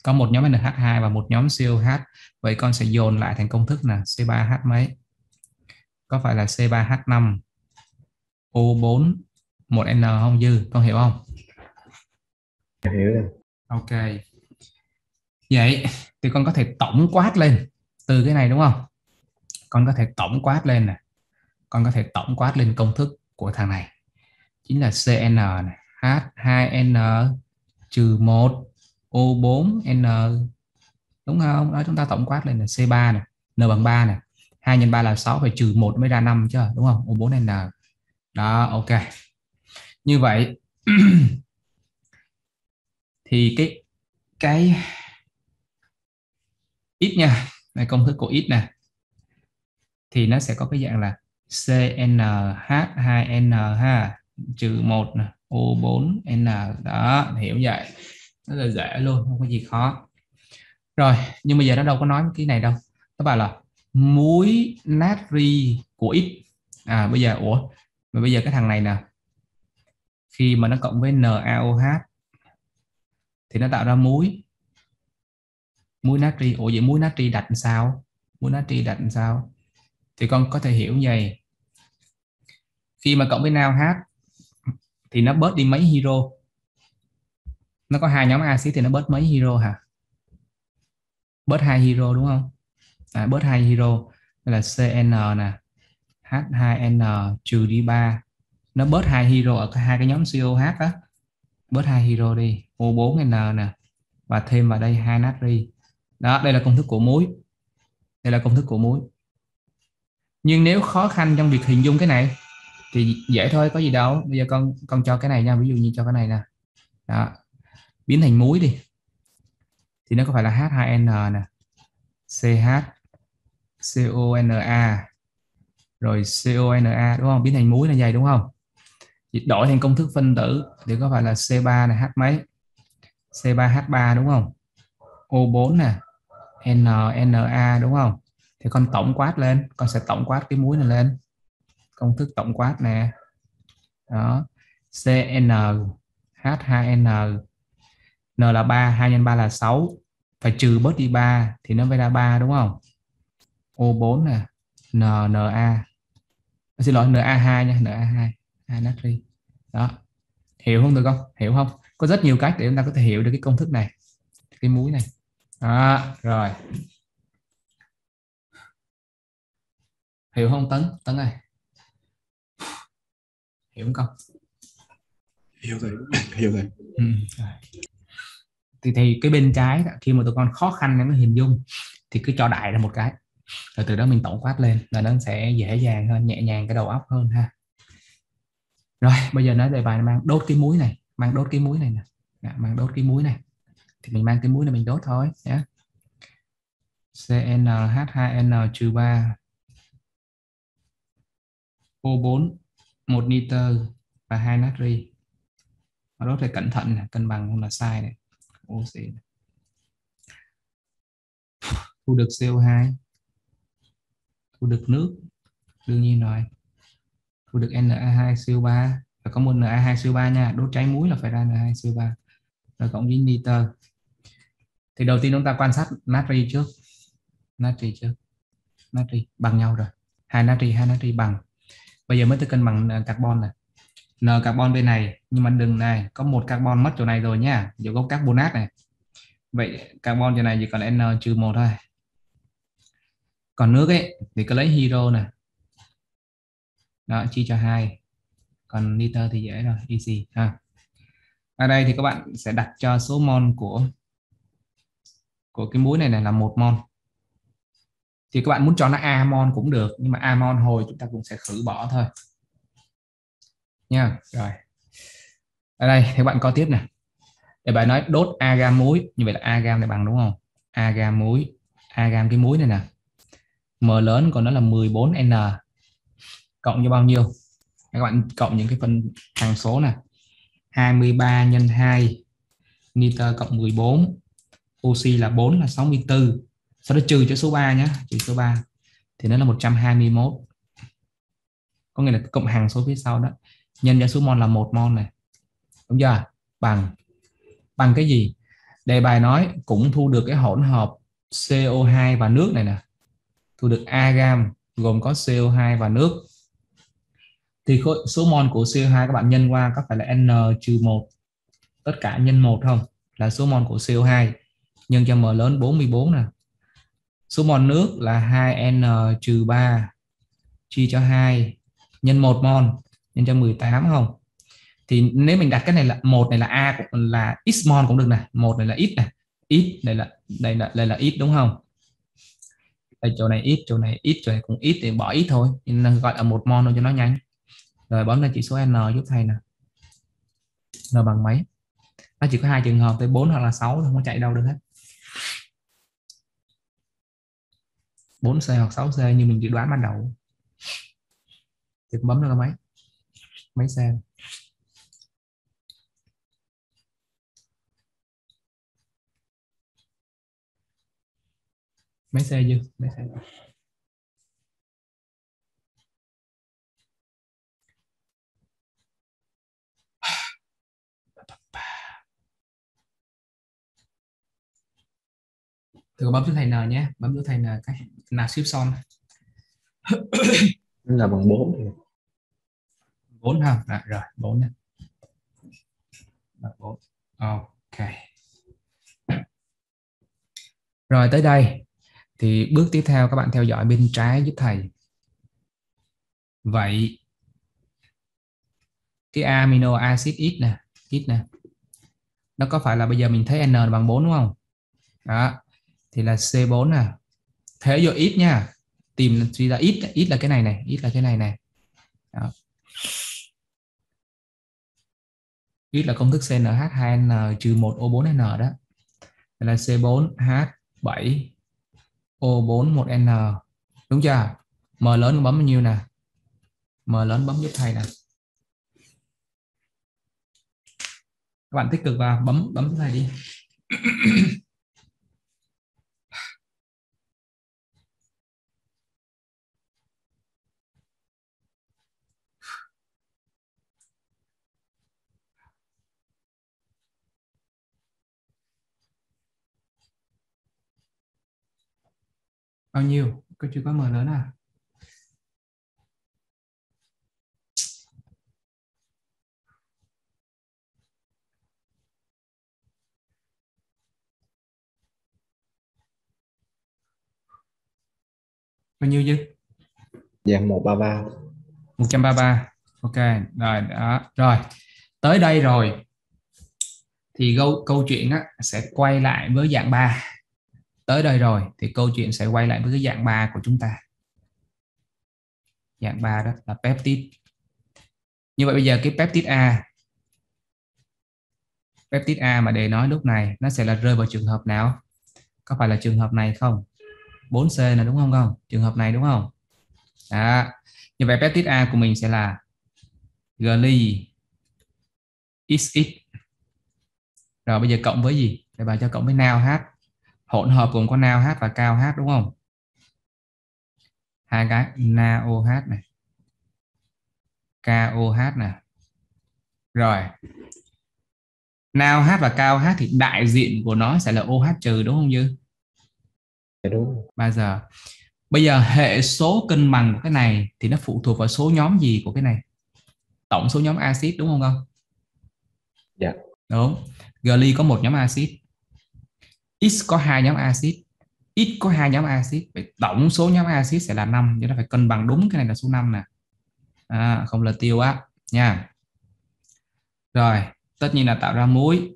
Có một nhóm NH2 và một nhóm COH vậy con sẽ dồn lại thành công thức là C3H mấy? Có phải là C3H5 O4 1N không dư con hiểu không hiểu rồi ok vậy thì con có thể tổng quát lên từ cái này đúng không con có thể tổng quát lên nè con có thể tổng quát lên công thức của thằng này chính là CN này H2N trừ 1 O4N đúng không? Đó chúng ta tổng quát lên là C3 này, N bằng 3 này. 2 nhân 3 là 6 phải trừ 1 mới ra 5 chứ đúng không? O4N. Đó, ok. Như vậy (clears throat) thì cái cái ít nha, này công thức của ít nè. Thì nó sẽ có cái dạng là CnH2n ha trừ 1 nè O4n đó hiểu vậy. Rất là dễ luôn không có gì khó. Rồi nhưng bây giờ nó đâu có nói cái này đâu. Các bạn là muối natri của ít. À bây giờ ủa mà bây giờ cái thằng này nè khi mà nó cộng với NaOH thì nó tạo ra muối. Muối natri ủa vậy muối natri đặt làm sao? Muối natri đặt làm sao? Thì con có thể hiểu như vậy. Khi mà cộng với NaOH thì nó bớt đi mấy hero nó có hai nhóm axit thì nó bớt mấy hero hả? Bớt hai hero đúng không? À, bớt hai hero là CN nè H2N trừ đi 3 nó bớt hai hero ở hai cái nhóm COH á. Bớt hai hero đi. O4N nè. Và thêm vào đây hai natri đó, đây là công thức của muối. Đây là công thức của muối. Nhưng nếu khó khăn trong việc hình dung cái này, thì dễ thôi, có gì đâu. Bây giờ con con cho cái này nha. Ví dụ như cho cái này nè. Đó. Biến thành muối đi. Thì nó có phải là H2N nè. CH CONA rồi CONA đúng không? Biến thành muối là vậy, đúng không? Dịch đổi thành công thức phân tử thì có phải là C3 này, H mấy? C3H3 đúng không? O4 nè NNA đúng không? Thì con tổng quát lên, con sẽ tổng quát cái muối này lên. Công thức tổng quát nè. Đó. CN H2N N là 3 2 x 3 là 6 phải trừ bớt đi 3 thì nó mới ra 3 đúng không? O4 nè NNA xin lỗi NA2 nha NA2 2 natri đó. Hiểu không được không? Hiểu không? Có rất nhiều cách để chúng ta có thể hiểu được cái công thức này cái muối này. Đó, rồi. Hiểu không tấn? Tấn ơi. Hiểu không? Hiểu rồi. Hiểu rồi. Ừ. thì thì cái bên trái khi mà tụi con khó khăn để nó hình dung thì cứ cho đại ra một cái. Rồi từ đó mình tổng quát lên là nó sẽ dễ dàng hơn nhẹ nhàng cái đầu óc hơn ha rồi bây giờ nói về bài mang đốt cái muối này mang đốt cái muối này nè. Dạ, mang đốt cái muối này. Thì mình mang cái muối này mình đốt thôi nhé yeah. CnH2n 3 O4 1 nitơ và 2 natri đốt phải cẩn thận này, cân bằng không là sai này. Oxy này. thu được CO2 thu được nước đương nhiên rồi thu được Na2CO3 và có một Na2CO3 nha, đốt cháy muối là phải ra Na2CO3 rồi cộng với nitơ. Thì đầu tiên chúng ta quan sát natri trước. Natri trước. Natri bằng nhau rồi. Hai natri hai natri bằng. Bây giờ mới tới cân bằng à, carbon này n carbon bên này, nhưng mà đừng này, có một carbon mất chỗ này rồi nhá giờ có carbonat này. Vậy carbon chỗ này chỉ còn n trừ một thôi. Còn nước ấy, thì cứ lấy hydro này đó, chia cho hai. Còn nitơ thì dễ rồi, easy, ha. Ở đây thì các bạn sẽ đặt cho số mol của của cái muối này này là một mol. Thì các bạn muốn cho nó a mol cũng được, nhưng mà a mol hồi chúng ta cũng sẽ khử bỏ thôi. Nha, rồi. Ở đây thì các bạn có tiếp này để bạn nói đốt a gam muối, như vậy là a gam này bằng đúng không? A gam muối, a gam cái muối này nè. M lớn của nó là 14n cộng cho bao nhiêu? Các bạn cộng những cái phần hằng số này 23 nhân 2 nitơ cộng 14 oxy là 4 là 64 sau đó trừ cho số 3 nhé trừ số 3 thì nó là 121 có nghĩa là cộng hàng số phía sau đó, nhân cho số mol là một mol này. Đúng chưa? Bằng. Bằng cái gì? Đề bài nói cũng thu được cái hỗn hợp CO2 và nước này nè. Thu được A gam gồm có CO2 và nước thì số mol của CO2 các bạn nhân qua có phải là N trừ 1 tất cả nhân 1 không? Là số mol của CO2 nhân cho M lớn 44 nè. Số mol nước là 2N trừ 3 chia cho 2 nhân 1 mol nhân cho 18 không? Thì nếu mình đặt cái này là một này là A cũng là X mol cũng được này một này là X này ít đây là đây là đây là ít đúng không? Đây, chỗ này ít chỗ này ít chỗ này cũng ít thì bỏ ít thôi. Nên gọi là một mol thôi cho nó nhanh rồi bấm lên chỉ số n giúp thầy nè. N bằng mấy? Nó chỉ có hai trường hợp tới 4 hoặc là 6 không có chạy đâu được hết. 4C hoặc 6C như mình dự đoán ban đầu. Thì bấm nó là mấy? Mấy xe mấy xe chưa? Mấy xe Thử bấm chữ thầy N nhé, bấm chữ thầy N cái nào ship son. (coughs) Là bằng 4 4 ha? À, rồi 4 nè 4 ok. Rồi tới đây. Thì bước tiếp theo các bạn theo dõi bên trái giúp thầy. Vậy cái amino acid X nè X nè. Nó có phải là bây giờ mình thấy N bằng 4 đúng không? Đó thì là C4 nè. Thế vô ít nha. Tìm suy ra ít ít là cái này này, ít là cái này này. Đó. ít là công thức CNH2N trừ 1 O4N đó. Đây là C4H7 O4 1N đúng chưa? M lớn bấm bao nhiêu nè? M lớn bấm giúp thầy nè. Các bạn tích cực vào, bấm bấm giúp thầy đi. (clears throat) bao nhiêu? Có chưa có m lớn à? Bao nhiêu chứ? Dạng 133 133 ok rồi đó. Rồi tới đây rồi. Thì câu câu chuyện á, sẽ quay lại với dạng 3 tới đây rồi thì câu chuyện sẽ quay lại với cái dạng 3 của chúng ta. Dạng 3 đó là peptide. Như vậy bây giờ cái peptide A peptide A mà để nói lúc này, nó sẽ là rơi vào trường hợp nào? Có phải là trường hợp này không? 4C là đúng không không? Trường hợp này, đúng không? Đó. như vậy peptide A của mình sẽ là gly XX rồi bây giờ cộng với gì? Để bà cho cộng với nào hát hỗn hợp gồm có nao H và cao H đúng không? Hai cái NaOH này KOH này. Rồi NaOH và KOH thì đại diện của nó sẽ là OH trừ đúng không Dư? Dạ đúng. Bây giờ. Bây giờ hệ số cân bằng của cái này thì nó phụ thuộc vào số nhóm gì của cái này? Tổng số nhóm axit đúng không không dạ. Đúng. Gly có một nhóm axit X có hai nhóm axit. X có hai nhóm axit. Vậy tổng số nhóm axit sẽ là 5 cho nó phải cân bằng đúng cái này là số 5 nè. À, không là tiêu á nha. Rồi tất nhiên là tạo ra muối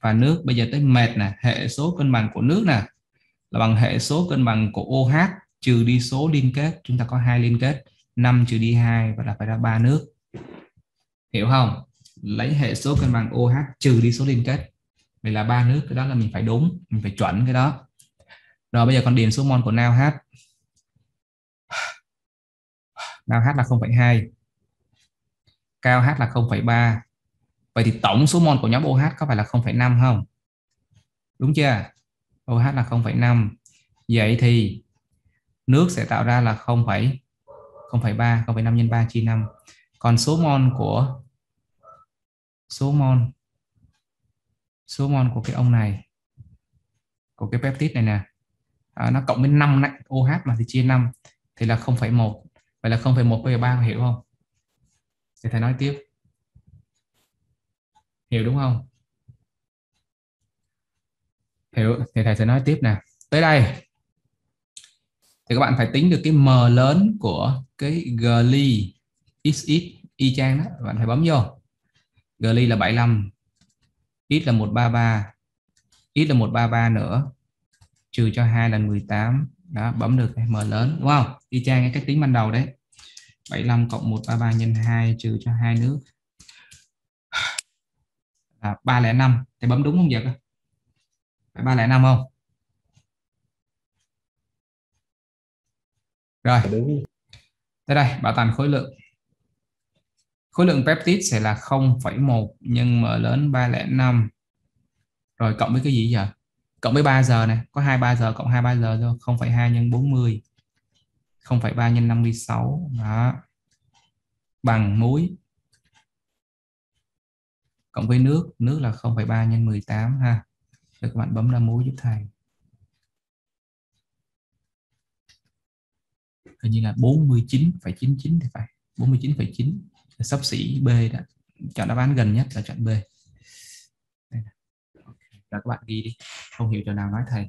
và nước. Bây giờ tới mệt nè hệ số cân bằng của nước nè là bằng hệ số cân bằng của OH trừ đi số liên kết. Chúng ta có hai liên kết 5 trừ đi 2 và là phải ra ba nước. Hiểu không? Lấy hệ số cân bằng OH trừ đi số liên kết vậy là ba nước cái đó là mình phải đúng mình phải chuẩn cái đó. Rồi bây giờ con điền số mol của nào hát nào hát là 0,2 cao hát là 0,3 vậy thì tổng số mol của nhóm OH có phải là 0,5 không? Đúng chưa? OH là 0,5 vậy thì nước sẽ tạo ra là 0, 0,3 0,5 nhân 3 chia 5 còn số mol của số mol số mol của cái ông này của cái peptide này nè à, nó cộng với 5 này, OH mà thì chia 5 thì là 0,1 vậy là 0,1 bây 3 hiểu không? Thì thầy nói tiếp. Hiểu đúng không? Hiểu thì thầy sẽ nói tiếp nè. Tới đây. Thì các bạn phải tính được cái m lớn của cái gly xx y chang đó. Bạn phải bấm vô. Gly là 75 x là 133 x là 133 nữa. Trừ cho 2 là 18 đó bấm được m lớn đúng không? Y chang cái cách tính ban đầu đấy. 75 cộng 133 nhân 2 trừ cho hai nước. Là 305 thì bấm đúng không vậy phải 305 không? Tới Thế đây, bảo toàn khối lượng. Khối lượng peptide sẽ là 0,1 nhân m lớn 305. Rồi cộng với cái gì giờ? Cộng với 3 giờ này, có 23 giờ cộng 23 giờ thôi, 0,2 nhân 40. 0,3 nhân 56 đó. Bằng muối cộng với nước, nước là 0,3 nhân 18 ha. Rồi các bạn bấm ra muối giúp thầy. hình như là 49,99 thì phải 49,9 sắp xỉ B đó chọn đáp án gần nhất là chọn B. Đây rồi các bạn ghi đi. Không hiểu chỗ nào nói thầy.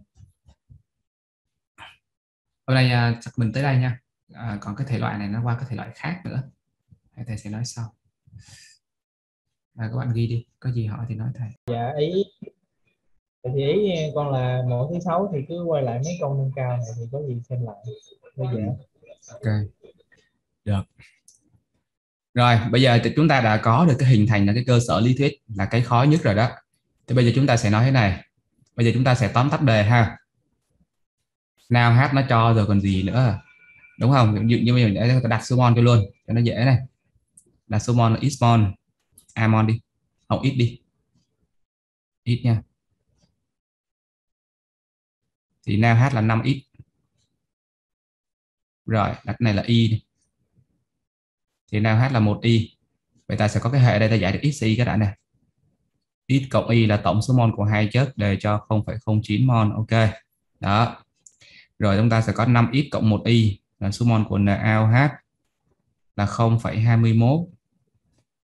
Hôm nay à, chắc mình tới đây nha. À, còn cái thể loại này nó qua cái thể loại khác nữa. Thầy sẽ nói sau. À, các bạn ghi đi. Có gì hỏi thì nói thầy. Dạ ý thì ý con là mỗi thứ sáu thì cứ quay lại mấy câu nâng cao này thì có gì xem lại. Bây giờ ok. Được rồi bây giờ thì chúng ta đã có được cái hình thành là cái cơ sở lý thuyết là cái khó nhất rồi đó. Thì bây giờ chúng ta sẽ nói thế này. Bây giờ chúng ta sẽ tóm tắt đề ha. Nào hát nó cho rồi còn gì nữa? Đúng không? Như, như bây giờ đặt số mol cho luôn cho nó dễ này. Đặt số mol là x mol a mol đi. Không ít đi. Ít nha. Thì nào hát là 5 x rồi đặt này là y đi thì nào h là một y. Vậy ta sẽ có cái hệ đây ta giải được x y cái đã nè. X cộng y là tổng số mol của hai chất đề cho 0,09 mol ok. Đó. Rồi chúng ta sẽ có 5x cộng 1 y là số mol của NaOH là 0,21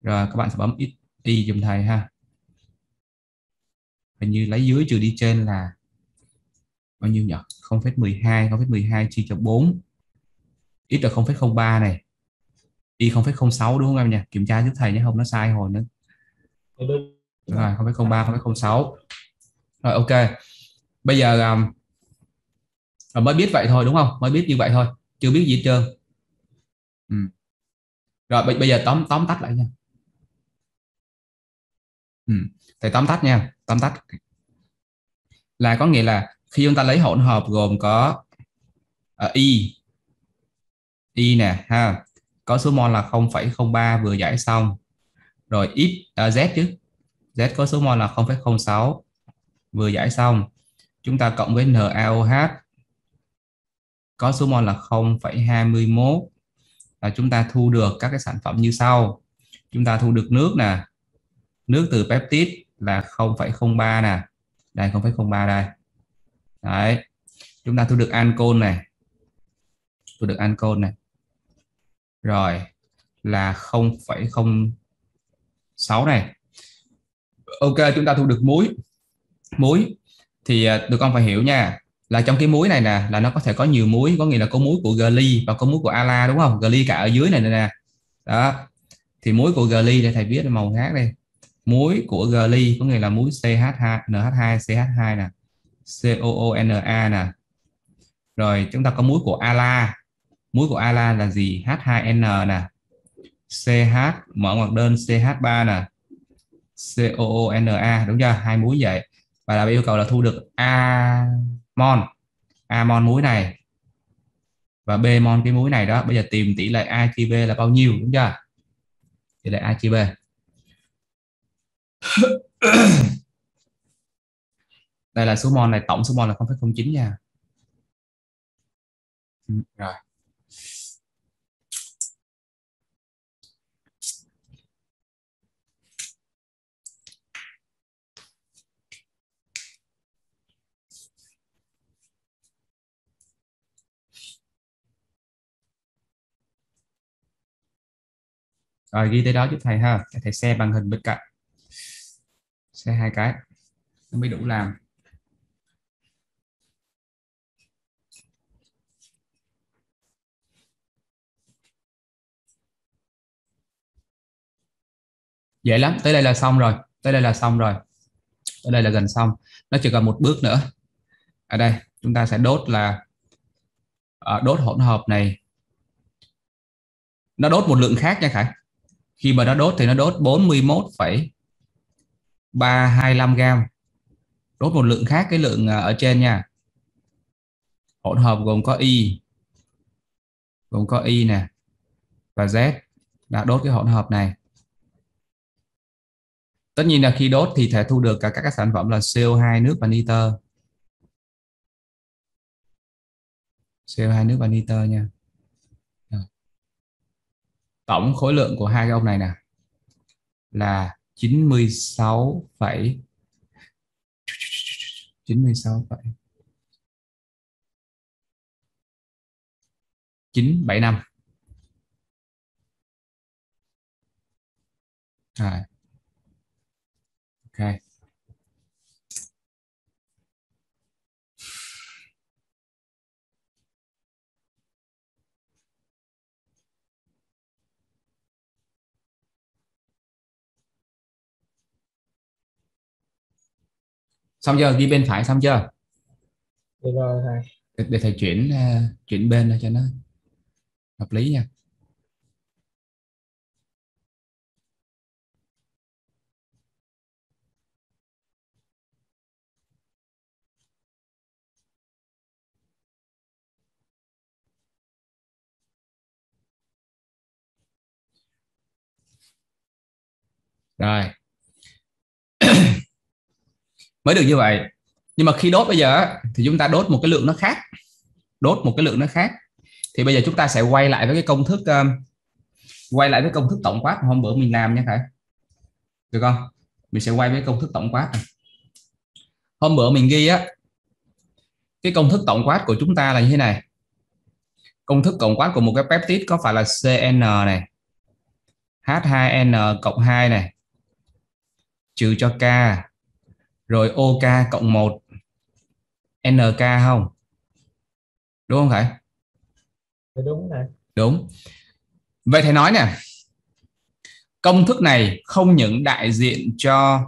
rồi các bạn sẽ bấm x y dùm thầy ha. Hình như lấy dưới trừ đi trên là bao nhiêu nhỉ? 0,12 0,12 chia cho 4 x là 0,03 này y 0,06 đúng không em nhỉ? Kiểm tra giúp thầy nhé không nó sai hồi nữa. Đúng. rồi 0,03 0,06 rồi ok. Bây giờ um, mới biết vậy thôi đúng không? Mới biết như vậy thôi chưa biết gì hết trơn. Ừ. rồi bây, bây giờ tóm tóm tắt lại nha. Ừ. thầy tóm tắt nha tóm tắt. Là có nghĩa là khi chúng ta lấy hỗn hợp gồm có uh, y y nè ha có số mol là 0,03 vừa giải xong. Rồi x à, z chứ. Z có số mol là 0,06 vừa giải xong. Chúng ta cộng với NaOH có số mol là 0,21 là chúng ta thu được các cái sản phẩm như sau. Chúng ta thu được nước nè. Nước từ peptide là 0,03 nè. Đây 0,03 đây. Đấy. Chúng ta thu được ancol này. Thu được ancol này rồi là 0,06 này. Ok chúng ta thu được muối. Muối thì à, tụi con phải hiểu nha là trong cái muối này nè là nó có thể có nhiều muối có nghĩa là có muối của gly và có muối của ala đúng không? Gly cả ở dưới này nè đó thì muối của gly để thầy viết màu khác đây. Muối của gly có nghĩa là muối CH2 NH2 CH2 nè. COONA nè. Rồi chúng ta có muối của ala muối của ala là gì? H2N nè. CH mở ngoặc đơn CH3 nè. COONA đúng chưa? Hai muối vậy. Và là yêu cầu là thu được A mol A mol muối này. Và B mol cái muối này đó bây giờ tìm tỷ lệ A chia B là bao nhiêu đúng chưa? Tỷ lệ A chia B. Đây là số mol này tổng số mol là 0,09 nha. Ừ, rồi. Rồi, ghi tới đó giúp thầy ha. Thầy xe bằng hình bên cạnh. Xe hai cái. Nó mới đủ làm. Dễ lắm. Tới đây là xong rồi. Tới đây là xong rồi. Tới đây là gần xong. Nó chỉ còn một bước nữa. Ở đây, chúng ta sẽ đốt là ờ, đốt hỗn hợp này. Nó đốt một lượng khác nha Khải khi mà nó đốt thì nó đốt 41,325 gram. Đốt một lượng khác cái lượng à, ở trên nha. Hỗn hợp gồm có y gồm có y nè và Z đã đốt cái hỗn hợp này. Tất nhiên là khi đốt thì thể thu được cả các sản phẩm là CO2 nước và nitơ. CO2 nước và nitơ nha tổng khối lượng của hai cái ông này nè là 96, 96 975 rồi. Ok. Xong chưa? Ghi bên phải xong chưa? Được rồi thầy. Để, để thầy chuyển uh, chuyển bên cho nó hợp lý nha. Rồi (clears throat) mới được như vậy. Nhưng mà khi đốt bây giờ thì chúng ta đốt một cái lượng nó khác. Đốt một cái lượng nó khác. Thì bây giờ chúng ta sẽ quay lại với cái công thức um, quay lại với công thức tổng quát. Hôm bữa mình làm nhé Khải được không? Mình sẽ quay với công thức tổng quát này. hôm bữa mình ghi á cái công thức tổng quát của chúng ta là như thế này. Công thức tổng quát của một cái peptide có phải là CN này H2N cộng 2 này trừ cho K rồi OK cộng 1 NK không? Đúng không Khải? Đúng này đúng. Vậy thầy nói nè. Công thức này không những đại diện cho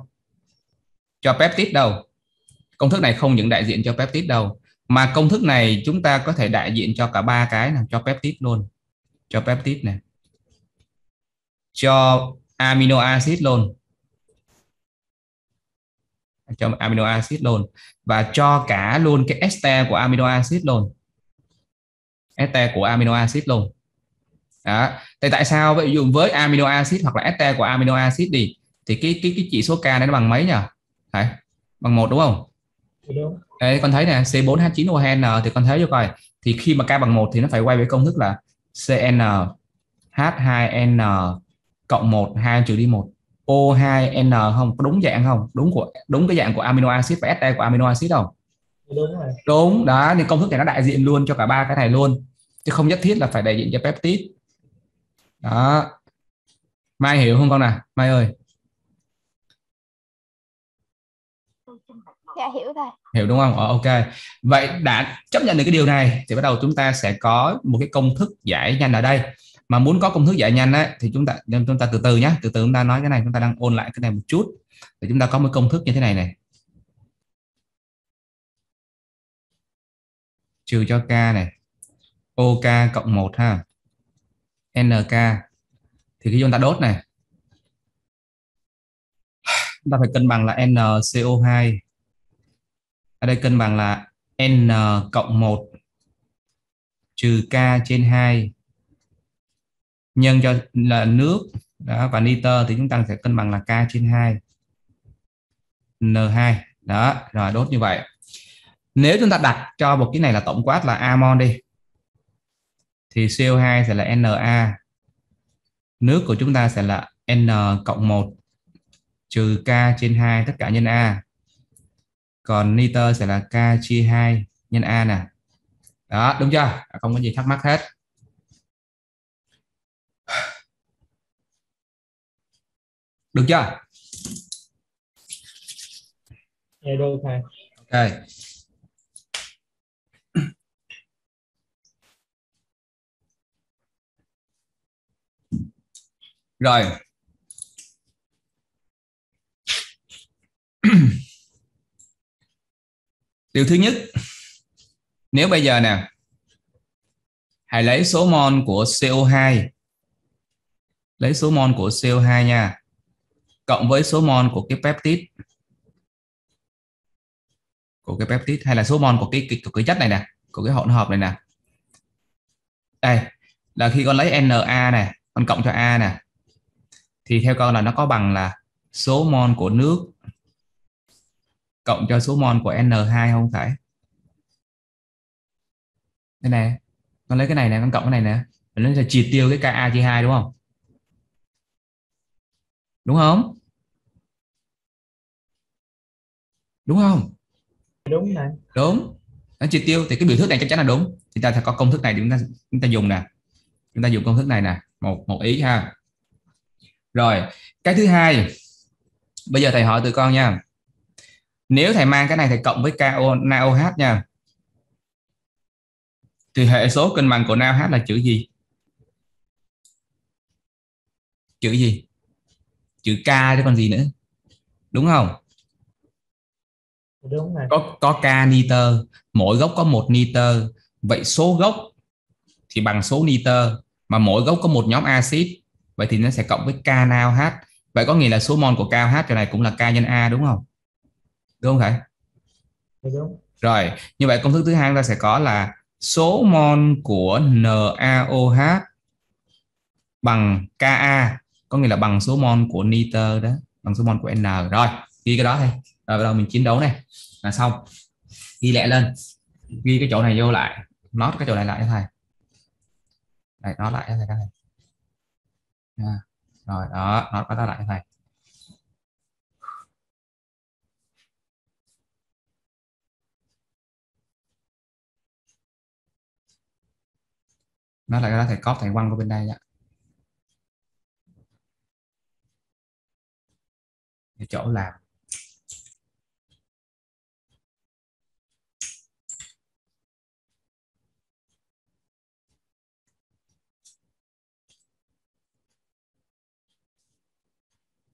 cho peptide đâu. Công thức này không những đại diện cho peptide đâu mà công thức này chúng ta có thể đại diện cho cả ba cái này cho peptide luôn. Cho peptide này cho amino acid luôn cho amino acid luôn. Và cho cả luôn cái ester của amino acid luôn. Ester của amino acid luôn. Đó. thì tại sao? Ví dụ với amino acid hoặc là ester của amino acid đi thì cái cái cái chỉ số k này nó bằng mấy nhỉ phải bằng một đúng không? Đúng. Đấy, con thấy nè C4H9ON thì con thấy cho coi. Thì khi mà k bằng một thì nó phải quay với công thức là CN H2N cộng 1 2 trừ đi 1 O2N không? Có đúng dạng không? Đúng của đúng cái dạng của amino acid và ST của amino acid không? Đúng rồi. Đúng đó nên công thức này nó đại diện luôn cho cả ba cái này luôn chứ không nhất thiết là phải đại diện cho peptide. Đó. Mai hiểu không con nào? Mai ơi. Dạ hiểu thầy hiểu đúng không? Ờ, ok. Vậy đã chấp nhận được cái điều này thì bắt đầu chúng ta sẽ có một cái công thức giải nhanh ở đây mà muốn có công thức giải nhanh đấy thì chúng ta chúng ta từ từ nhé từ từ chúng ta nói cái này, chúng ta đang ôn lại cái này một chút. Để chúng ta có một công thức như thế này này. Trừ cho k này. OK cộng 1 ha. NK thì khi chúng ta đốt này, chúng ta phải cân bằng là NCO2 ở đây cân bằng là N cộng 1 trừ K trên 2 nhân cho là nước đó, và nitơ thì chúng ta sẽ cân bằng là K trên 2 N2 đó rồi đốt như vậy. Nếu chúng ta đặt cho một cái này là tổng quát là amon đi thì CO2 sẽ là Na. Nước của chúng ta sẽ là N cộng 1 trừ K trên 2 tất cả nhân A. Còn nitơ sẽ là K chia 2 nhân A nè. Đó đúng chưa? Không có gì thắc mắc hết. Được chưa? Dạ được thầy ok. Rồi. (clears throat) Điều thứ nhất nếu bây giờ nè hãy lấy số mol của CO2 lấy số mol của CO2 nha cộng với số mol của cái peptide. Của cái peptide hay là số mol của cái, cái của cái chất này nè của cái hỗn hợp này nè. Đây là khi con lấy Na này con cộng cho A nè thì theo con là nó có bằng là số mol của nước cộng cho số mol của N2 không phải? Đây này con lấy cái này nè con cộng cái này nè nó sẽ triệt tiêu cái Ka chia 2 đúng không? Đúng không? Đúng không? Đúng này. Đúng. Nó triệt tiêu thì cái biểu thức này chắc chắn là đúng. Chúng ta sẽ có công thức này để chúng ta chúng ta dùng nè. Chúng ta dùng công thức này nè. Một một ý ha. Rồi cái thứ hai. Bây giờ thầy hỏi tụi con nha. Nếu thầy mang cái này thầy cộng với KO NaOH nha. Thì hệ số cân bằng của NaOH là chữ gì? Chữ gì chữ K chứ còn gì nữa. Đúng không? Đúng này có có K nitơ mỗi gốc có một nitơ. Vậy số gốc thì bằng số nitơ mà mỗi gốc có một nhóm axit. Vậy thì nó sẽ cộng với K NaOH vậy có nghĩa là số mol của KOH chỗ này cũng là K nhân A đúng không? Đúng không thầy? Đúng. Rồi như vậy công thức thứ hai chúng ta sẽ có là số mol của NaOH bằng Ka có nghĩa là bằng số mol của nitơ đó bằng số mol của N. Rồi ghi cái đó thôi. Rồi bắt đầu mình chiến đấu này. Là xong. Ghi lẹ lên. Ghi cái chỗ này vô lại. Nó cái chỗ này lại cho thầy. Đây nó lại cho thầy đây à, rồi đó. Nó có lại cho thầy. Nó lại cái đó thầy cóp thầy quăng qua bên đây ạ cái chỗ làm.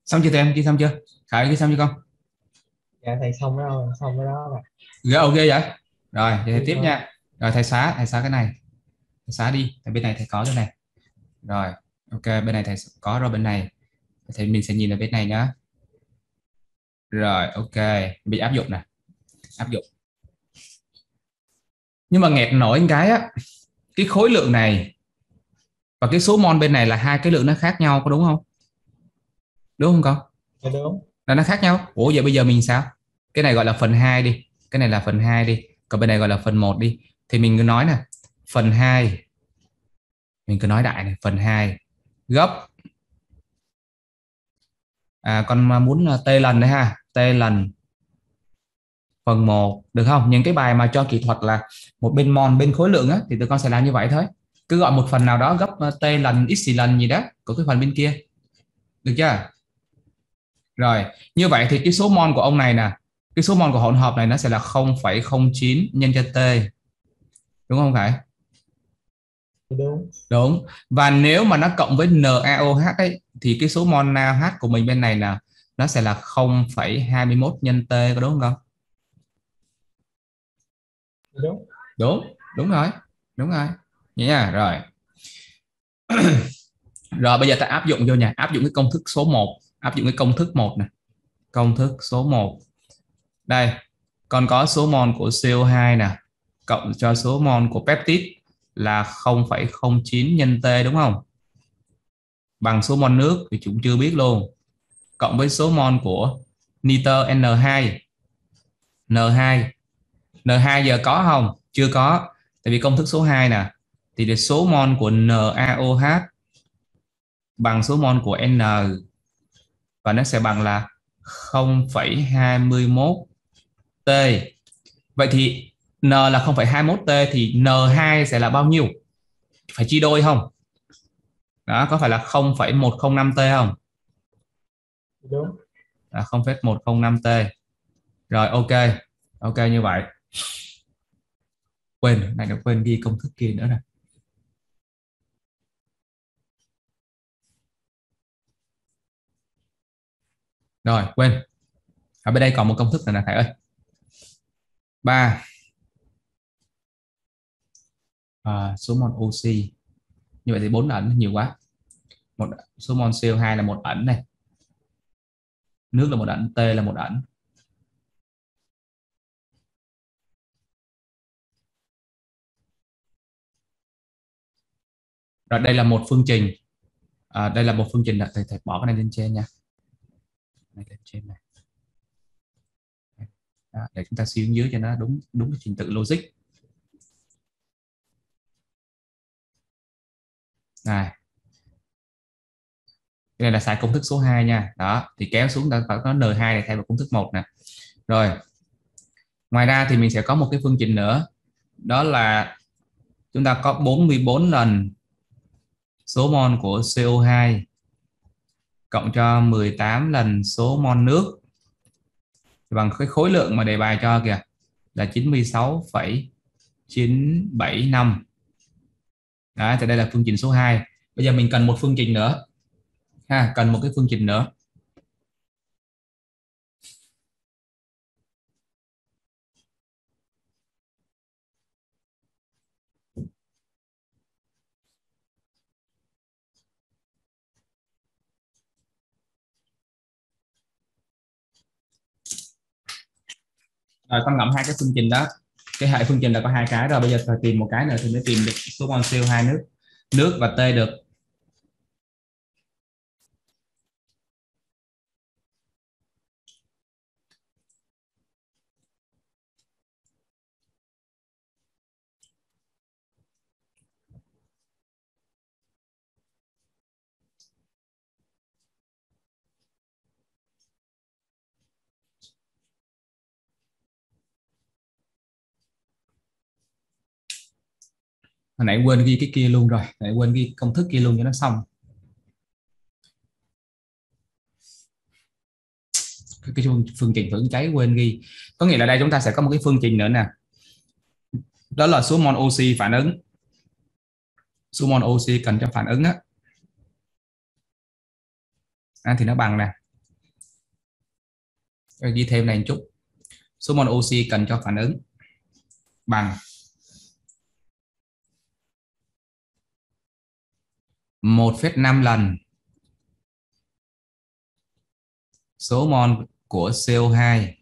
Xong chưa tụi em? Ghi xong chưa? Khải ghi xong chưa con? Dạ thầy xong rồi xong cái đó rồi Dạ ok vậy? Rồi vậy thầy tiếp nha. Rồi thầy xóa thầy xóa cái này. Thầy xóa đi tại bên này thầy có cái này. Rồi ok bên này thầy có rồi bên này. Thì mình sẽ nhìn ở bên này nhá rồi ok. Bị áp dụng nè. Áp dụng. Nhưng mà nghẹt nổi cái á cái khối lượng này và cái số mol bên này là hai cái lượng nó khác nhau có đúng không? Đúng không con? Dạ đúng. Là nó khác nhau? Ủa vậy bây giờ mình sao? Cái này gọi là phần 2 đi. Cái này là phần 2 đi. Còn bên này gọi là phần 1 đi. Thì mình cứ nói nè. Phần 2 mình cứ nói đại này. Phần 2 gấp. À con muốn t lần đấy ha t lần. Phần 1 được không? Những cái bài mà cho kỹ thuật là một bên mol bên khối lượng á, thì tụi con sẽ làm như vậy thôi. Cứ gọi một phần nào đó gấp t lần x lần gì đó của cái phần bên kia. Được chưa? Rồi như vậy thì cái số mol của ông này nè cái số mol của hỗn hợp này nó sẽ là 0,09 nhân cho t. Đúng không Khải? Đúng. Đúng. Và nếu mà nó cộng với NaOH ấy thì cái số mol NaOH của mình bên này là nó sẽ là 0,21 nhân t có đúng không đúng. Đúng đúng rồi đúng rồi. Vậy nha rồi. (clears throat) Rồi bây giờ ta áp dụng vô nha. Áp dụng cái công thức số 1 áp dụng cái công thức 1 này công thức số 1 đây còn có số mol của CO2 nè cộng cho số mol của peptide là 0,09 nhân T đúng không? Bằng số mol nước thì chúng chưa biết luôn cộng với số mol của nitơ N2 N2 N2 giờ có không chưa có tại vì công thức số 2 nè thì số mol của NaOH bằng số mol của N và nó sẽ bằng là 0,21 T. Vậy thì N là 0,21 T thì N2 sẽ là bao nhiêu? Phải chia đôi không? Đó, có phải là 0,105 T không? Đúng Là 0,105 T. Rồi ok. Ok như vậy. Quên, này nó quên ghi công thức kia nữa nè. Rồi, quên. Ở bên đây còn một công thức này nè thầy ơi. ba à, số mol oxy. Như vậy thì bốn ẩn nhiều quá. Một số mol CO2 là một ẩn này. Nước là một ảnh T là một ảnh rồi đây là một phương trình. À, đây là một phương trình thầy thầy bỏ cái này lên trên nha. Này lên trên này. Đó, để chúng ta suy dưới cho nó đúng đúng cái trình tự logic. Này cái này là xài công thức số 2 nha. Đó thì kéo xuống đã có n2 này thay vào công thức 1 nè. Rồi ngoài ra thì mình sẽ có một cái phương trình nữa. Đó là chúng ta có 44 lần số mol của CO2 cộng cho 18 lần số mol nước. Bằng cái khối lượng mà đề bài cho kìa là 96,975 đó thì đây là phương trình số 2 bây giờ mình cần một phương trình nữa ha, cần một cái phương trình nữa. Rồi, con ngậm hai cái phương trình đó. Cái hệ phương trình là có hai cái rồi. Bây giờ phải tìm một cái nữa thì mới tìm được số mol CO2 nước. Nước và T được. Hồi nãy quên ghi cái kia luôn rồi. Nãy quên ghi công thức kia luôn cho nó xong. Cái, phương, phương trình phản cháy quên ghi. Có nghĩa là đây chúng ta sẽ có một cái phương trình nữa nè. Đó là số mol oxy phản ứng. Số mol oxy cần cho phản ứng á. À, thì nó bằng nè. Ghi thêm này một chút. Số mol oxy cần cho phản ứng. Bằng. 1,5 lần. Số mol của CO2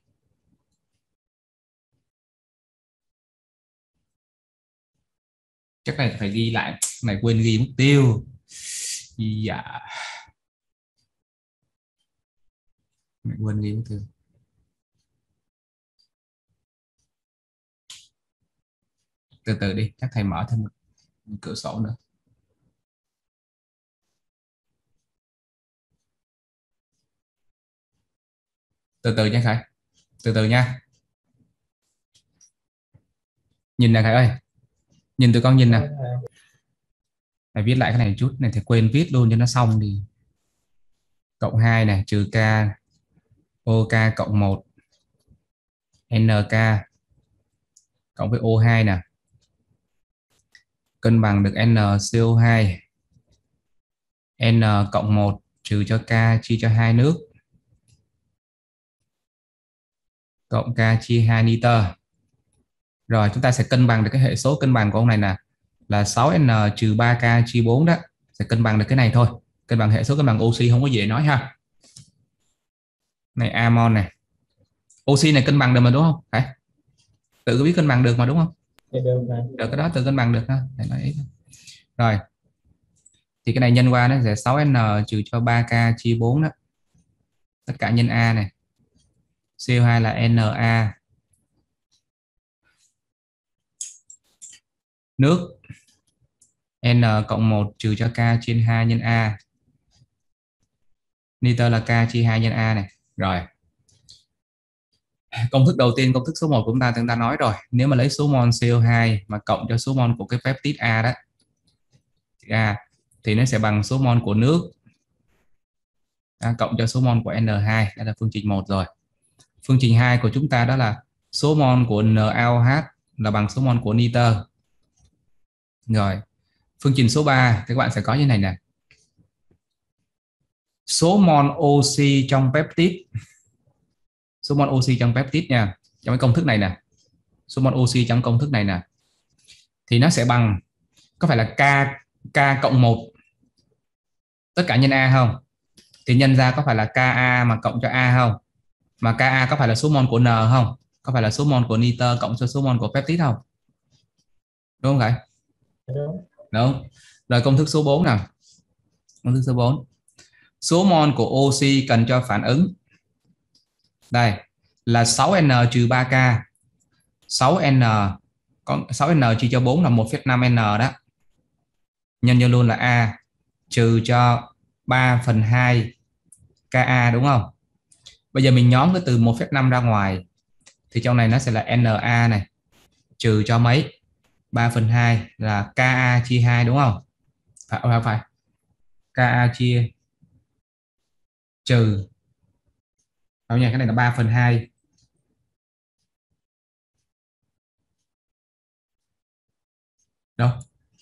chắc này phải ghi lại này quên ghi mục tiêu. Dạ. Mày quên ghi mục tiêu. Từ từ đi chắc thầy mở thêm một cửa sổ nữa. Từ từ nha khải. Từ từ nha. Nhìn nè khải ơi. Nhìn tụi con nhìn nè. Phải viết lại cái này một chút. Này thì quên viết luôn cho nó xong đi. Cộng 2 này, trừ k OK cộng 1 NK cộng với O2 nè. Cân bằng được n co2 N cộng 1 trừ cho K, chia cho hai nước. Cộng K chia 2 nitơ. Rồi chúng ta sẽ cân bằng được cái hệ số cân bằng của ông này nè là 6N trừ 3K chia 4 đó. Sẽ cân bằng được cái này thôi. Cân bằng hệ số cân bằng oxy không có dễ nói ha. Này amon này. Oxy này cân bằng được mà đúng không? Phải. Tự có biết cân bằng được mà đúng không? Được, được cái đó tự cân bằng được ha. Để nói ý. Rồi. Thì cái này nhân qua nó sẽ 6N trừ cho 3K chia 4 đó. Tất cả nhân A này CO2 là Na nước N cộng 1 trừ cho K trên 2 nhân A. Nitơ là K chia 2 nhân A này. Rồi. Công thức đầu tiên công thức số 1 của chúng ta chúng ta nói rồi. Nếu mà lấy số mol CO2 mà cộng cho số mol của cái peptide A đó A thì nó sẽ bằng số mol của nước à, cộng cho số mol của N2 đây là phương trình 1 rồi phương trình 2 của chúng ta đó là số mol của NaOH là bằng số mol của nitơ rồi, phương trình số 3 thì các bạn sẽ có như này nè. Số mol oxy trong peptide. Số mol oxy trong peptide nha, trong cái công thức này nè. Số mol oxy trong công thức này nè. Thì nó sẽ bằng, có phải là k k cộng 1 tất cả nhân a không? Thì nhân ra có phải là ka mà cộng cho a không? Mà Ka có phải là số mol của N không? Có phải là số mol của nitơ cộng cho số mol của peptide không? Đúng không vậy đúng. Đúng. Rồi công thức số 4 nào. Công thức số 4 số mol của oxy cần cho phản ứng. Đây là 6n trừ 3k 6n có 6n chia cho 4 là 1,5n đó. Nhân cho luôn là a trừ cho 3 phần 2 ka đúng không bây giờ mình nhóm cái từ 1,5 ra ngoài thì trong này nó sẽ là na này trừ cho mấy? 3 phần 2 là ka chia 2 đúng không? Phải không phải. Ka chia trừ. Đâu nha cái này là 3 phần 2 đâu?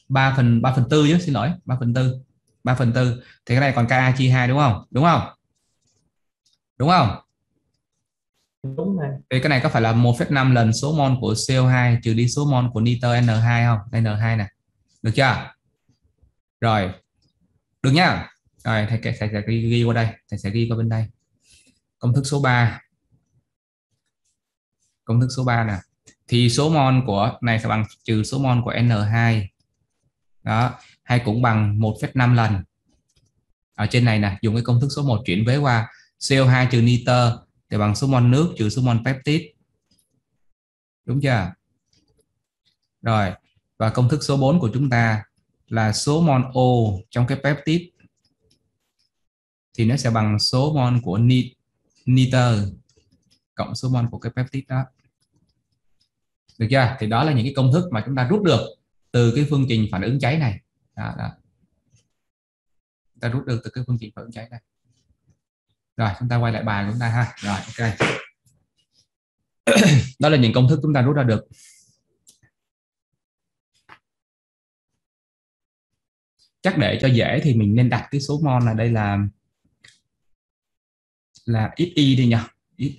3 phần 3 phần 4 chứ xin lỗi 3 phần 4 3 phần 4 thì cái này còn ka chia 2 đúng không? Đúng không? Đúng không? Đúng này thì cái này có phải là 1,5 lần số mol của CO2 trừ đi số mol của nitơ N2 không? Đây N2 này được chưa? Rồi. Được nhá. Rồi thầy, thầy, thầy sẽ ghi, ghi qua đây. Thầy sẽ ghi qua bên đây. Công thức số 3 công thức số 3 nè. Thì số mol của này sẽ bằng trừ số mol của N2 đó. Hay cũng bằng 1,5 lần. Ở trên này nè dùng cái công thức số 1 chuyển với qua CO2 trừ nitơ thì bằng số mol nước trừ số mol peptide. Đúng chưa? Rồi và công thức số 4 của chúng ta là số mol O trong cái peptide thì nó sẽ bằng số mol của nit nitơ cộng số mol của cái peptide đó. Được chưa? Thì đó là những cái công thức mà chúng ta rút được từ cái phương trình phản ứng cháy này. Đó, đó. ta rút được từ cái phương trình phản ứng cháy này rồi, chúng ta quay lại bài của chúng ta ha. Rồi, ok. (clears throat) Đó là những công thức chúng ta rút ra được. Chắc để cho dễ thì mình nên đặt cái số mol là đây là là xy đi nhỉ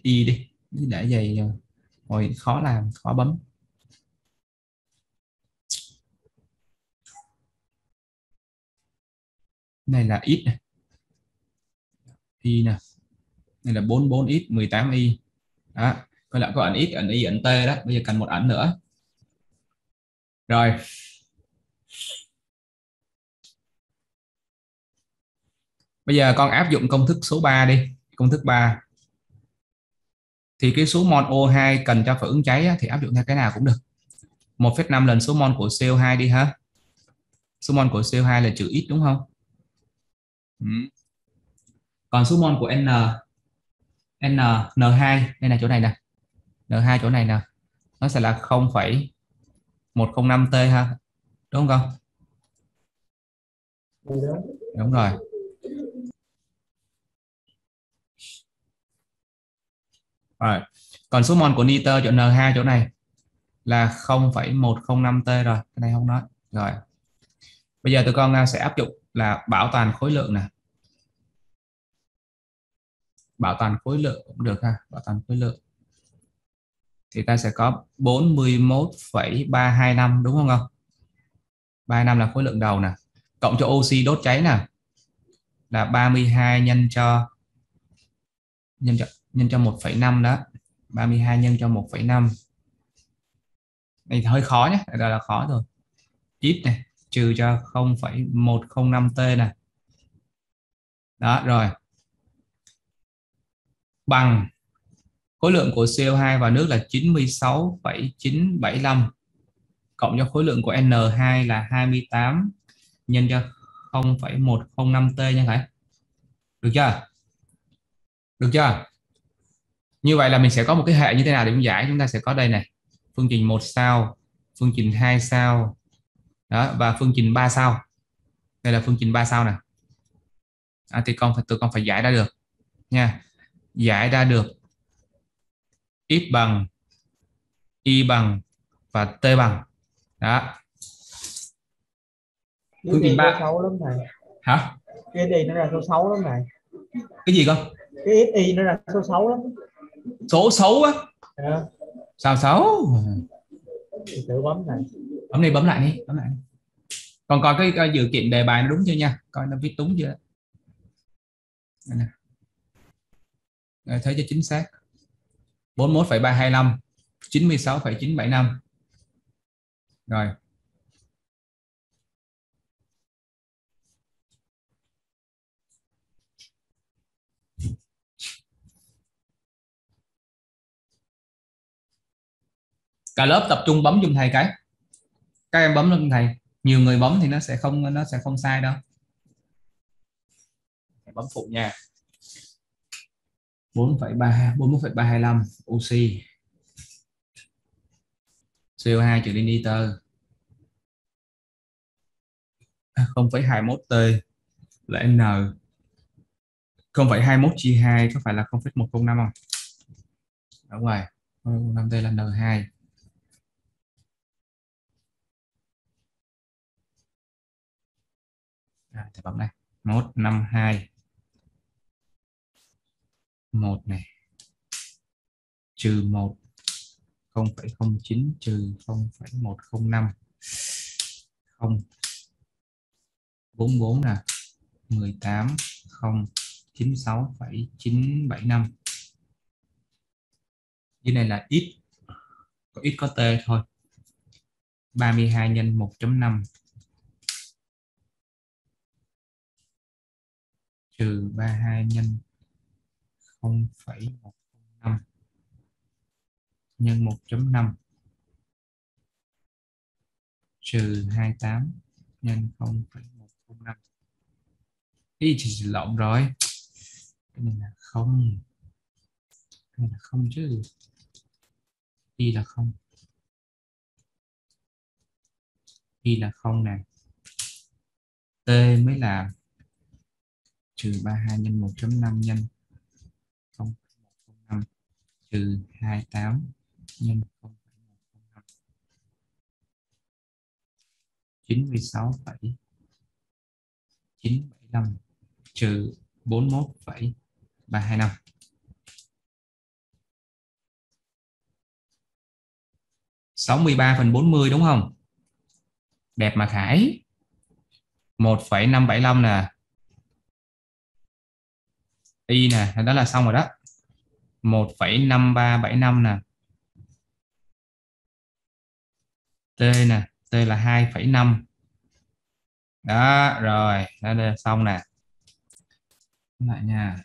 xy đi. Để vậy ờ, hồi khó làm, khó bấm. Này là x này y nè này là 44x 18y đó coi lại có ẩn x ẩn y ẩn t đó. Bây giờ cần một ẩn nữa. Rồi. Bây giờ con áp dụng công thức số 3 đi công thức 3 thì cái số mol O2 cần cho phản ứng cháy thì áp dụng theo cái nào cũng được. 1,5 lần số mol của CO2 đi ha. Số mol của CO2 là chữ ít đúng không? Ừ. còn số mol của N N N2 đây là chỗ này nè. N2 chỗ này nè. Nó sẽ là 0,105 T ha. Đúng không đúng rồi. Rồi. Còn số mol của nitơ chỗ N2 chỗ này là 0,105 T rồi. Cái này không nói. Rồi. Bây giờ tụi con à, sẽ áp dụng là bảo toàn khối lượng nè bảo toàn khối lượng cũng được ha bảo toàn khối lượng. Thì ta sẽ có 41,325 đúng không không 35 là khối lượng đầu nè. Cộng cho oxy đốt cháy nè là 32 nhân cho nhân cho nhân cho 1,5 đó. 32 nhân cho 1,5 này hơi khó nhé đây là khó rồi. Ít này trừ cho 0,105 t này đó rồi bằng. Khối lượng của CO2 và nước là 96,975 cộng cho khối lượng của N2 là 28 nhân cho 0,105 t nha thầy. Được chưa? Được chưa? Như vậy là mình sẽ có một cái hệ như thế nào để mình giải? Chúng ta sẽ có đây này. Phương trình một sao phương trình 2 sao đó và phương trình 3 sao. Đây là phương trình 3 sao nè. À, thì con phải tụi con phải giải ra được nha giải ra được x bằng y bằng và t bằng. Đó. Phương trình ba xấu lắm thầy. Hả? Cái đi nó ra số 6 lắm này cái gì con cái y nó ra số 6 lắm. Số xấu á? À. sao xấu tự bấm này bấm đi bấm lại đi bấm lại còn coi cái, cái dự kiện đề bài nó đúng chưa nha? Coi nó viết đúng chưa? Đây nè. Ờ, thấy cho chính xác. 41,325 96,975 rồi. Cả lớp tập trung bấm dùng thầy cái. Các em bấm lên thầy nhiều người bấm thì nó sẽ không nó sẽ không sai đâu. Bấm phụ nha. 4,3 41,325 oxy CO2 trừ đi nitơ à, 0,21 T là N 0,21 chia 2 có phải là 0,105 không? Đúng rồi. 0,105 T là N2. À, thì bấm đây, 152 1 này. Trừ 1 0,09 trừ 0,105 0 44 là 18 0 96,975 dưới này là x có x có t thôi. 32 nhân 1.5 trừ 32 nhân 0,105 nhân 1.5 trừ 28 nhân 0,105 ý thì lộn rồi. Cái này là không. Cái này là không chứ. Y là không. Y là không nè. T mới là trừ 32 nhân 1.5 nhân 5 trừ 28 nhân 0,105 96,975 trừ 41,325 63 phần 40 đúng không? Đẹp mà Khải. 1,575 nè. Y nè, đó là xong rồi đó. 1,5375 nè. T nè, T là 2,5 Đó, rồi, đó là xong nè. Lại nha.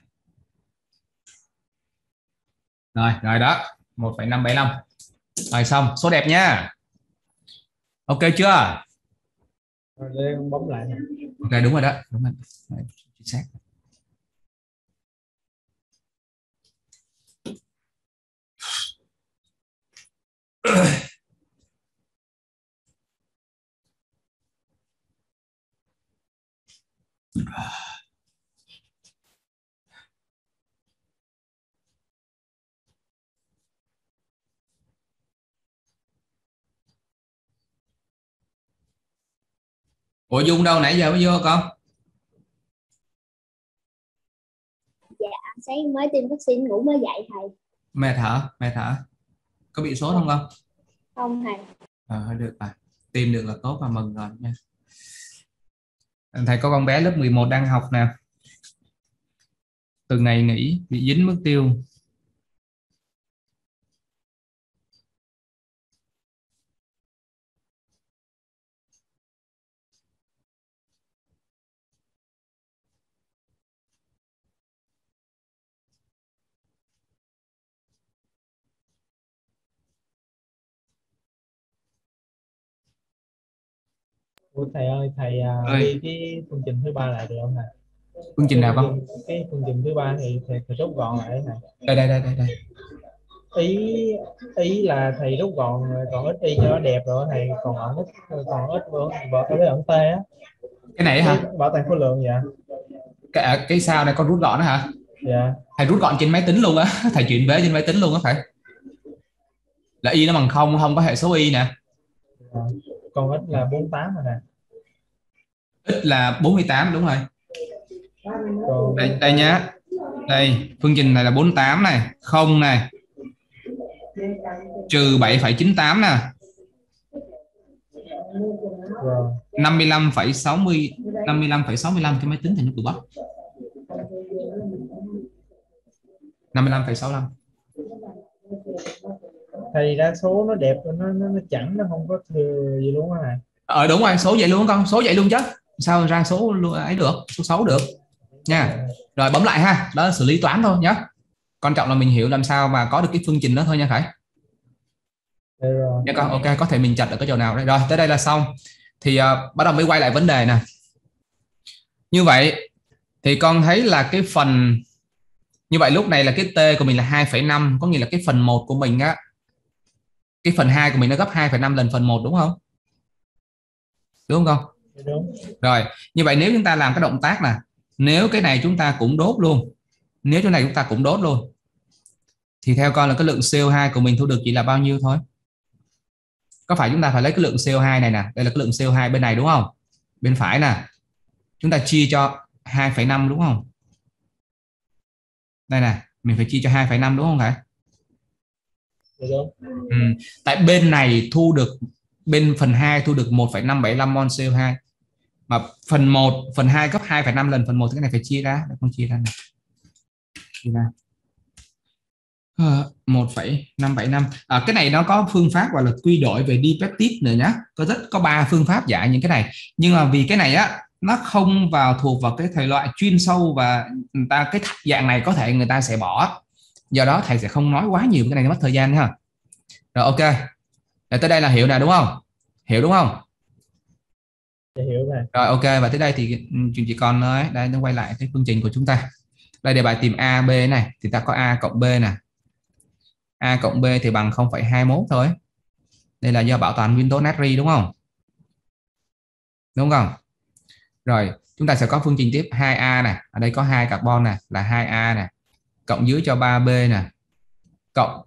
Rồi rồi đó 1,575 rồi xong số đẹp nha. Ok chưa? Rồi bấm lại nè. ok đúng rồi đó đúng rồi. Chính xác (coughs) Ủa Dung đâu nãy giờ mới vô con? sáng mới tiêm vaccine ngủ mới dậy thầy Mệt hả? Mệt hả? Có bị sốt không con? không thầy Ờ, được rồi. Tìm được là tốt và mừng rồi nha. Thầy có con bé lớp 11 đang học nè. Từ ngày nghỉ bị dính mất tiêu. Ủa thầy ơi thầy à, Ơi. đi cái phương trình thứ ba lại được không nè Phương trình nào con? cái phương trình thứ ba thì thầy, thầy rút gọn lại nè Đây đây đây đây đây. ý ý là thầy rút gọn còn ít y cho nó đẹp rồi thầy còn ẩn ít còn ít vợ vợ với ẩn tê á Cái này hả? Cái bảo tàng khối lượng dạ Cái à, cái sao này con rút gọn đó hả? dạ Thầy rút gọn trên máy tính luôn á. (laughs) Thầy chuyển về trên máy tính luôn á phải. Là y nó bằng không, không có hệ số y nè. Dạ. Còn ít là 48 rồi nè. Ít là 48 đúng rồi. còn đây, đây nhá. Đây phương trình này là 48 này không này. Trừ 7,98 nè. Rồi. 55,60 55,65 cái máy tính thì nó tự bóc 55,65 thầy đa số nó đẹp nó nó, nó chẳng nó không có thừa gì luôn á nè ờ đúng rồi số vậy luôn con số vậy luôn chứ sao ra số luôn ấy được số xấu được nha rồi bấm lại ha đó là xử lý toán thôi nhé quan trọng là mình hiểu làm sao mà có được cái phương trình đó thôi nha Khải Được. Nha con, ok, có thể mình chặt ở cái chỗ nào đấy. Rồi, tới đây là xong. Thì uh, bắt đầu mới quay lại vấn đề nè. Như vậy thì con thấy là cái phần như vậy lúc này là cái T của mình là 2,5 có nghĩa là cái phần 1 của mình á cái phần 2 của mình nó gấp 2,5 lần phần 1 đúng không? Đúng không? Đúng. Rồi, như vậy nếu chúng ta làm cái động tác là nếu cái này chúng ta cũng đốt luôn. Nếu chỗ này chúng ta cũng đốt luôn. Thì theo con là cái lượng CO2 của mình thu được chỉ là bao nhiêu thôi? Có phải chúng ta phải lấy cái lượng CO2 này nè, đây là cái lượng CO2 bên này đúng không? Bên phải nè. Chúng ta chia cho 2,5 đúng không? Đây nè, mình phải chia cho 2,5 đúng không thầy? không Ừ. Tại bên này thu được bên phần 2 thu được 1,575 mol CO2 mà phần 1 phần 2 gấp 2,5 lần phần 1 thì cái này phải chia ra để con chia ra này. chia ra ờ, uh, 1,575 à, cái này nó có phương pháp gọi là quy đổi về dipeptide nữa nhá có rất có ba phương pháp giải những cái này nhưng mà vì cái này á nó không vào thuộc vào cái thể loại chuyên sâu và người ta cái dạng này có thể người ta sẽ bỏ do đó thầy sẽ không nói quá nhiều cái này mất thời gian ha. Rồi ok. Rồi tới đây là hiểu nè đúng không? Hiểu đúng không? Dạ hiểu rồi. rồi ok. Và tới đây thì ừ, chuyện chỉ còn nói đây nó quay lại cái phương trình của chúng ta. Đây đề bài tìm a b này. Thì ta có a cộng b nè. A cộng b thì bằng 0,21 thôi. Đây là do bảo toàn nguyên tố natri đúng không? Đúng không? Rồi chúng ta sẽ có phương trình tiếp 2a nè. Ở đây có hai carbon nè là 2a nè cộng dưới cho 3b nè. Cộng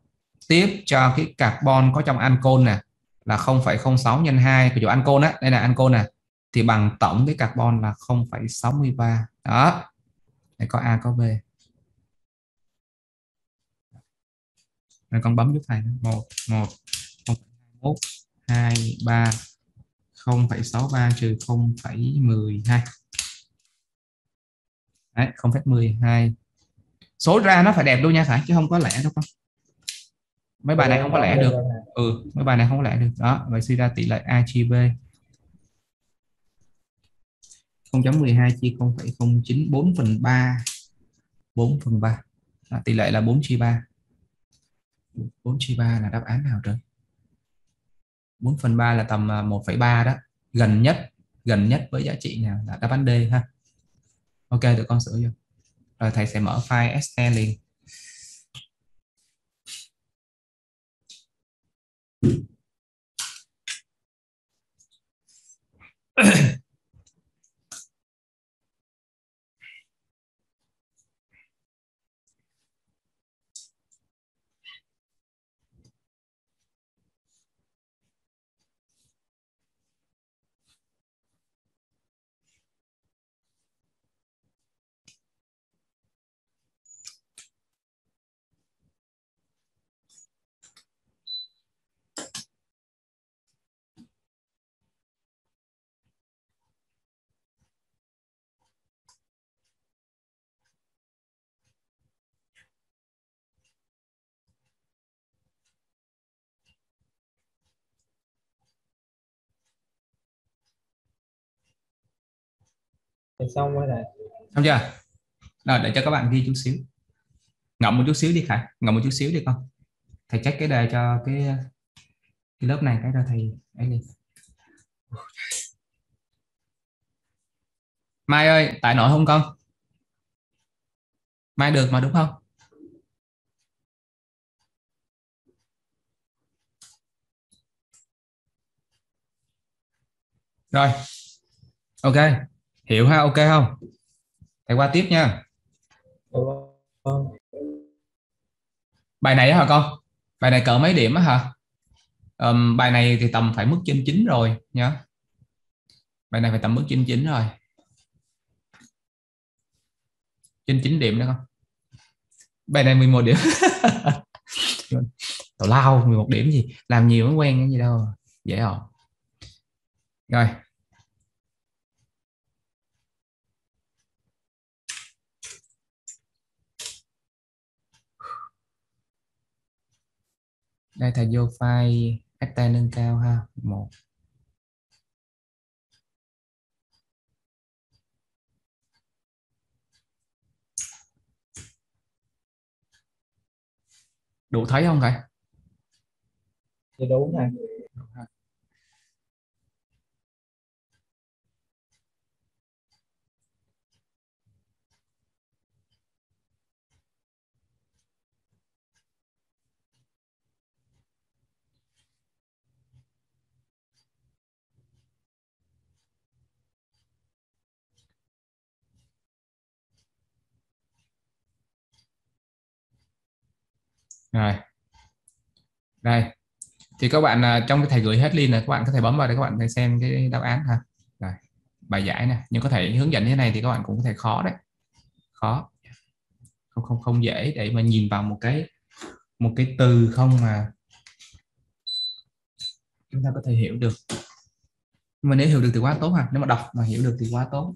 tiếp cho cái carbon có trong ancol nè là 0,06 nhân 2 của chỗ ancol á đây là ancol nè. Thì bằng tổng cái carbon là 0,63 đó. Đây có a có b. Rồi con bấm giúp thầy một một một hai ba 0,63 trừ 0,12 Đấy, 0,12 số ra nó phải đẹp luôn nha phải chứ không có lẻ đâu con. Mấy bài này không có lẻ được. Ừ mấy bài này không có lẻ được. Đó vậy suy ra tỷ lệ a chia b. 0.12 chia 0,09 4 phần 3 4 phần 3 đó, tỷ lệ là 4 chia 3 4 chia 3 là đáp án nào trời? 4 phần 3 là tầm 1,3 đó. Gần nhất gần nhất với giá trị nào là đáp án D ha. Ok tụi con sửa vô rồi thầy sẽ mở file Excel liền. (clears throat) Thì xong rồi này. xong chưa? Rồi, để cho các bạn ghi chút xíu. Ngậm một chút xíu đi, khải. Ngậm một chút xíu đi con. Thầy check cái đề cho cái cái lớp này cái ra thầy ấy đi. Mai ơi, tại nội không con? Mai được mà đúng không? Rồi. Ok hiểu ha ok không? Thầy qua tiếp nha. Bài này hả con? Bài này cỡ mấy điểm á hả? Um, bài này thì tầm phải mức trên chín rồi nhá. Bài này phải tầm mức trên chín rồi. Trên chín điểm nữa không bài này 11 điểm. (laughs) Tào lao 11 điểm gì? Làm nhiều mới quen cái gì đâu dễ rồi rồi. Đây thầy vô file hectare nâng cao ha. Một. Đủ thấy không thầy? Dạ đúng rồi rồi. Đây. Thì các bạn à, trong cái thầy gửi hết link này, các bạn có thể bấm vào để các bạn xem cái đáp án ha. Rồi. Bài giải này nhưng có thể hướng dẫn như thế này thì các bạn cũng có thể khó đấy. Khó. Không không không dễ để mà nhìn vào một cái một cái từ không mà chúng ta có thể hiểu được. Nhưng mà nếu hiểu được thì quá tốt ha. Nếu mà đọc mà hiểu được thì quá tốt.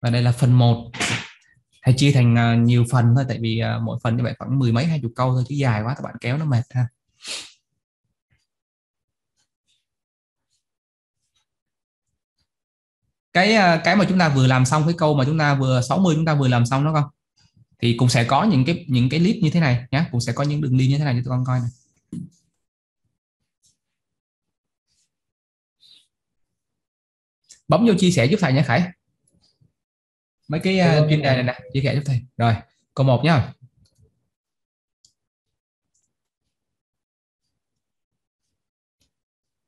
Và đây là phần 1 hãy chia thành à, nhiều phần thôi, tại vì à, mỗi phần như vậy khoảng mười mấy, hai chục câu thôi, chứ dài quá, các bạn kéo nó mệt ha. Cái à, cái mà chúng ta vừa làm xong, cái câu mà chúng ta vừa 60 chúng ta vừa làm xong đó không thì cũng sẽ có những cái những cái clip như thế này nhé cũng sẽ có những đường đi như thế này cho tụi con coi này bấm vô chia sẻ giúp thầy nhé Khải mấy cái uh, chuyên đề này nè chia sẻ giúp thầy. Rồi câu 1 nhá.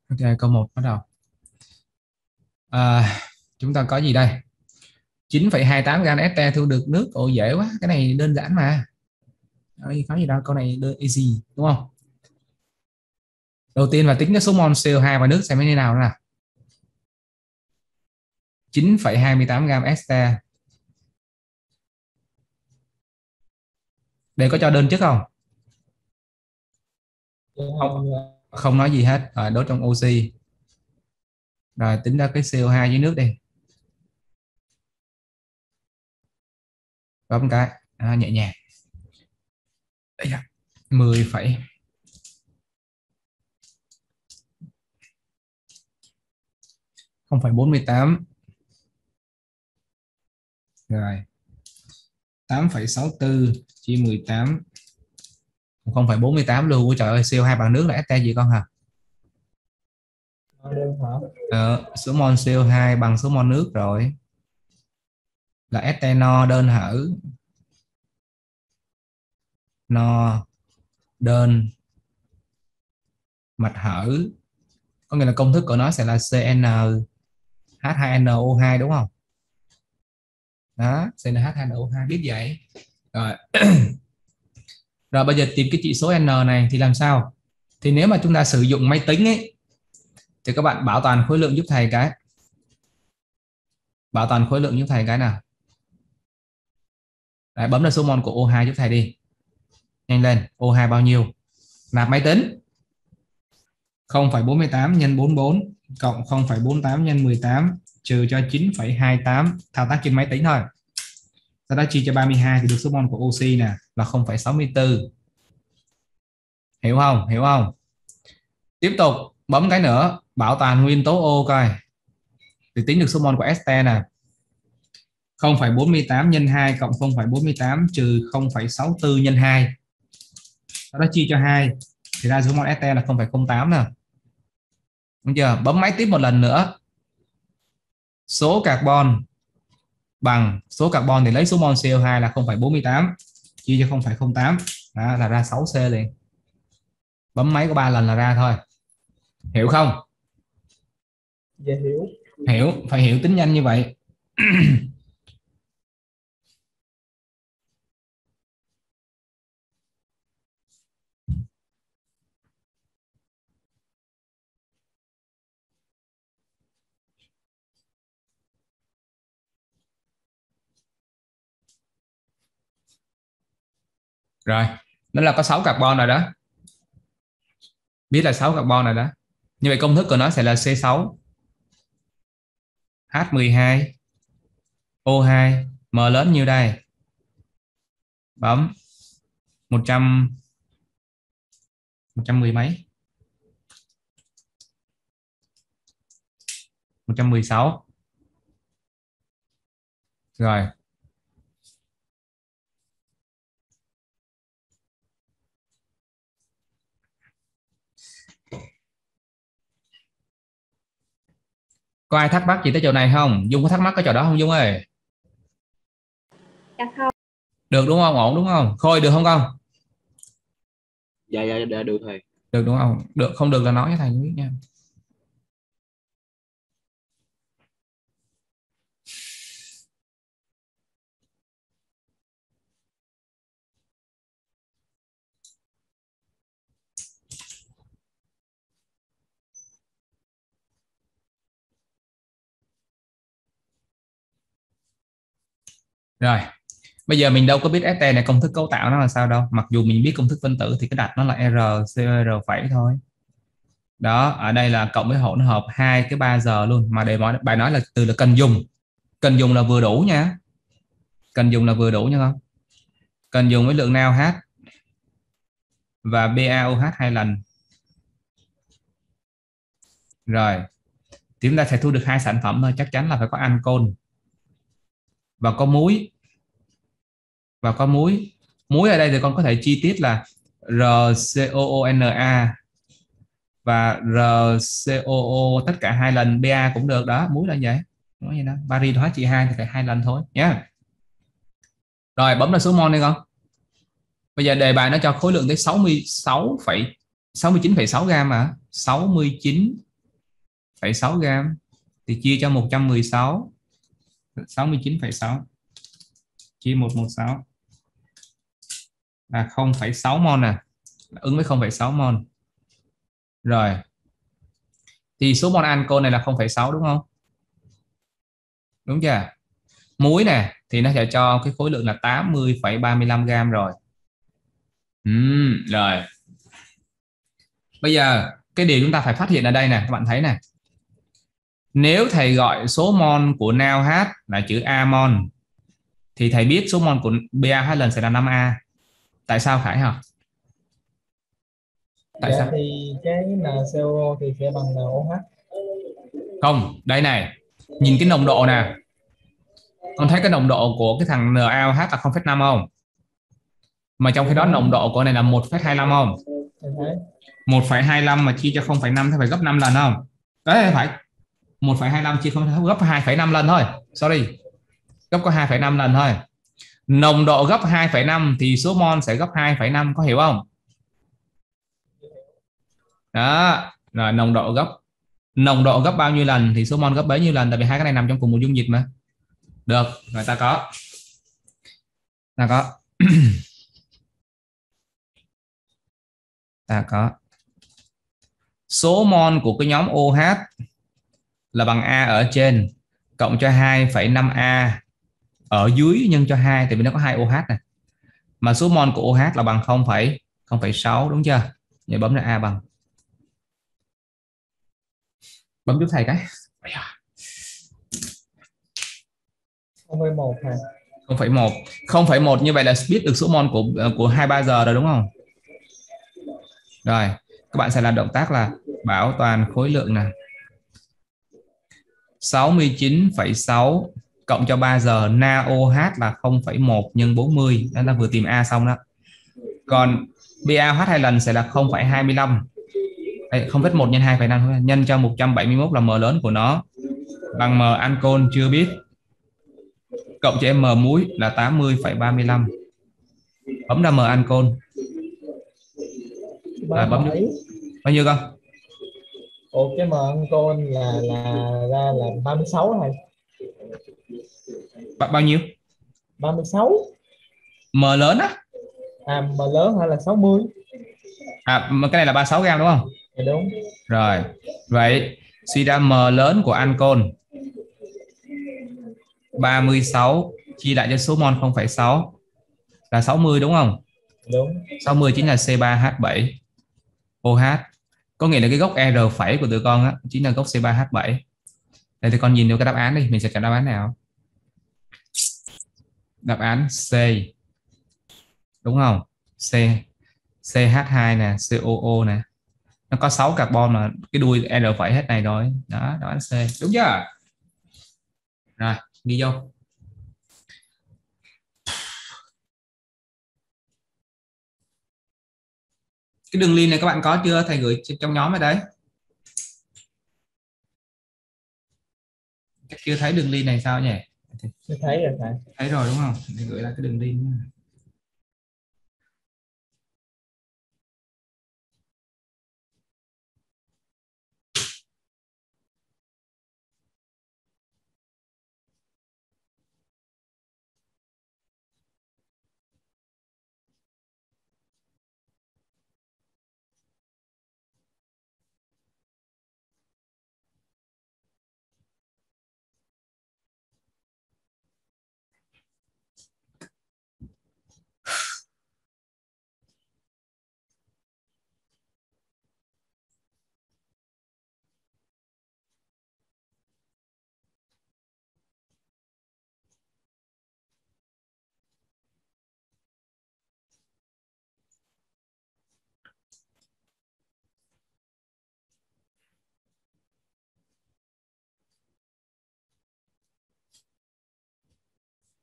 Ok câu 1 bắt đầu. À, chúng ta có gì đây? 9,28 gram este thu được nước. Ồ dễ quá cái này đơn giản mà. Đấy, có gì đâu câu này đơn easy đúng không? Đầu tiên là tính cái số mol CO2 và nước xem như thế nào nè. 9,28 gram este đây có cho đơn trước không? Không không. Nói gì hết. Rồi đốt trong oxy. Rồi tính ra cái CO2 dưới nước đi. Bấm cái. À, nhẹ nhàng. Đây da. 10 phẩy. Không phải 48 rồi. 8,64 chia 18 không phải 48 luôn. Ôi trời ơi CO2 bằng nước là ST gì con hả? Ờ, số mol CO2 bằng số mol nước rồi. Là no đơn hở. No đơn. Mạch hở. Có nghĩa là công thức của nó sẽ là CN H2NO2 đúng không? Đó CNH2NO2 biết vậy rồi. (clears throat) Rồi bây giờ tìm cái chỉ số n này thì làm sao? Thì nếu mà chúng ta sử dụng máy tính ấy thì các bạn bảo toàn khối lượng giúp thầy cái. Bảo toàn khối lượng giúp thầy cái nào? Đấy, bấm là số mol của O2 giúp thầy đi. Nhanh lên O2 bao nhiêu? Nạp máy tính. 0,48 nhân 44 cộng 0,48 nhân 18 trừ cho 9,28 thao tác trên máy tính thôi sau đó chia cho 32 thì được số mol của oxy nè là 0,64 hiểu không? Hiểu không? Tiếp tục bấm cái nữa bảo toàn nguyên tố O coi. Thì tính được số mol của ST nè. 0,48 nhân 2 cộng 0,48 trừ 0,64 nhân 2 sau đó chia cho 2 thì ra số mol ST là 0,08 nè. Đúng chưa? Bấm máy tiếp một lần nữa. Số carbon bằng số carbon thì lấy số mol CO2 là 0,48 chia cho 0,08 đó, là ra 6C liền. Bấm máy có ba lần là ra thôi. Hiểu không? Dạ hiểu. hiểu phải hiểu tính nhanh như vậy (clears throat) rồi, nó là có 6 carbon rồi đó. Biết là 6 carbon rồi đó. Như vậy công thức của nó sẽ là C6 H12 O2 M lớn nhiêu đây? Bấm 100 110 mấy? 116 rồi. Có ai thắc mắc gì tới chỗ này không? Dung có thắc mắc cái chỗ đó không dung ơi? Dạ không. Được đúng không? Ổn đúng không? Khôi được không con? Dạ dạ dạ được thầy được đúng không? Được không được là nói với thầy biết nha rồi, bây giờ mình đâu có biết ST này, công thức cấu tạo nó là sao đâu. Mặc dù mình biết công thức phân tử thì cái đặt nó là R CR phẩy thôi. Đó, ở đây là cộng với hỗn hợp hai cái 3 giờ luôn. Mà để bài bài nói là từ là cần dùng. Cần dùng là vừa đủ nha. Cần dùng là vừa đủ nha không cần dùng với lượng nào H và BaOH hai lần. Rồi, thì chúng ta sẽ thu được hai sản phẩm thôi. Chắc chắn là phải có ancol và có muối và có muối. Muối ở đây thì con có thể chi tiết là RCOONA và RCOO tất cả hai lần BA cũng được đó. Muối là vậy. Nói vậy đó. Bari hóa trị hai thì phải hai lần thôi. Nhé rồi bấm là số mol đi con. Bây giờ đề bài nó cho khối lượng tới 66 69,6 gam mà 69,6 gam thì chia cho 116 69,6 chia 116 là 0,6 mol nè. Ứng với 0,6 mol. Rồi. Thì số mol ancol này là 0,6 đúng không? Đúng chưa? Muối nè thì nó sẽ cho cái khối lượng là 80,35 gram rồi. Uhm, rồi. Bây giờ cái điều chúng ta phải phát hiện ở đây nè các bạn thấy nè. Nếu thầy gọi số mol của NaOH là chữ A mol thì thầy biết số mol của BaH lần sẽ là 5A tại sao Khải hả? Tại dạ, sao? thì cái NaCO thì sẽ bằng NOH không đây này. Nhìn cái nồng độ nè. Con thấy cái nồng độ của cái thằng NaOH là 0,5 không? Mà trong khi đó nồng độ của này là 1,25 không? Em thấy 1,25 mà chia cho 0,5 thì phải gấp 5 lần không? Đấy phải. 1,25 chia không gấp 2,5 lần thôi. Sorry. Gấp có 2,5 lần thôi nồng độ gấp 2,5 thì số mol sẽ gấp 2,5 có hiểu không? Đó rồi nồng độ gấp. Nồng độ gấp bao nhiêu lần thì số mol gấp bấy nhiêu lần tại vì hai cái này nằm trong cùng một dung dịch mà. Được người ta có. Ta có. (clears throat) Ta có. Số mol của cái nhóm OH là bằng A ở trên cộng cho 2,5A ở dưới nhân cho 2 tại vì nó có hai OH này mà số mol của OH là bằng 0,0,6 đúng chưa? Vậy bấm ra A bằng. Bấm giúp thầy cái. 0,1 hả? 0,1 0,1 như vậy là biết được số mol của của 23 giờ rồi đúng không? Rồi các bạn sẽ làm động tác là bảo toàn khối lượng này 69,6 cộng cho 3 giờ NaOH là 0,1 nhân 40 đó là vừa tìm A xong đó. Còn BaOH hai lần sẽ là 0,25 Đây, 0,1 nhân 2,5 nhân cho 171 là M lớn của nó. Bằng M ancol chưa biết. Cộng cho M muối là 80,35 bấm ra M ancol. Rồi, bấm Bảy. bao nhiêu con Ủa cái mà ăn con là là ra là 36 này Ba- bao nhiêu? 36 M lớn á. À mà lớn hay là 60 à cái này là 36 gram đúng không? Dạ đúng. Rồi. Vậy suy ra M lớn của ancol. 36 chia lại cho số mol 0,6 là 60 đúng không? Đúng. 60 chính là C3H7 OH có nghĩa là cái gốc R phẩy của tụi con á chính là gốc C3H7 đây thì con nhìn vô cái đáp án đi. Mình sẽ chọn đáp án nào đáp án C. Đúng không? C. CH2 nè COO nè. Nó có 6 carbon mà cái đuôi L phẩy hết này rồi. Đó, đáp án C. Đúng chưa? Rồi, đi vô. Cái đường link này các bạn có chưa? Thầy gửi trong nhóm ở đấy chắc chưa thấy đường link này sao nhỉ? Tôi thấy rồi thầy thấy rồi, đúng không để gửi lại cái đường link nha.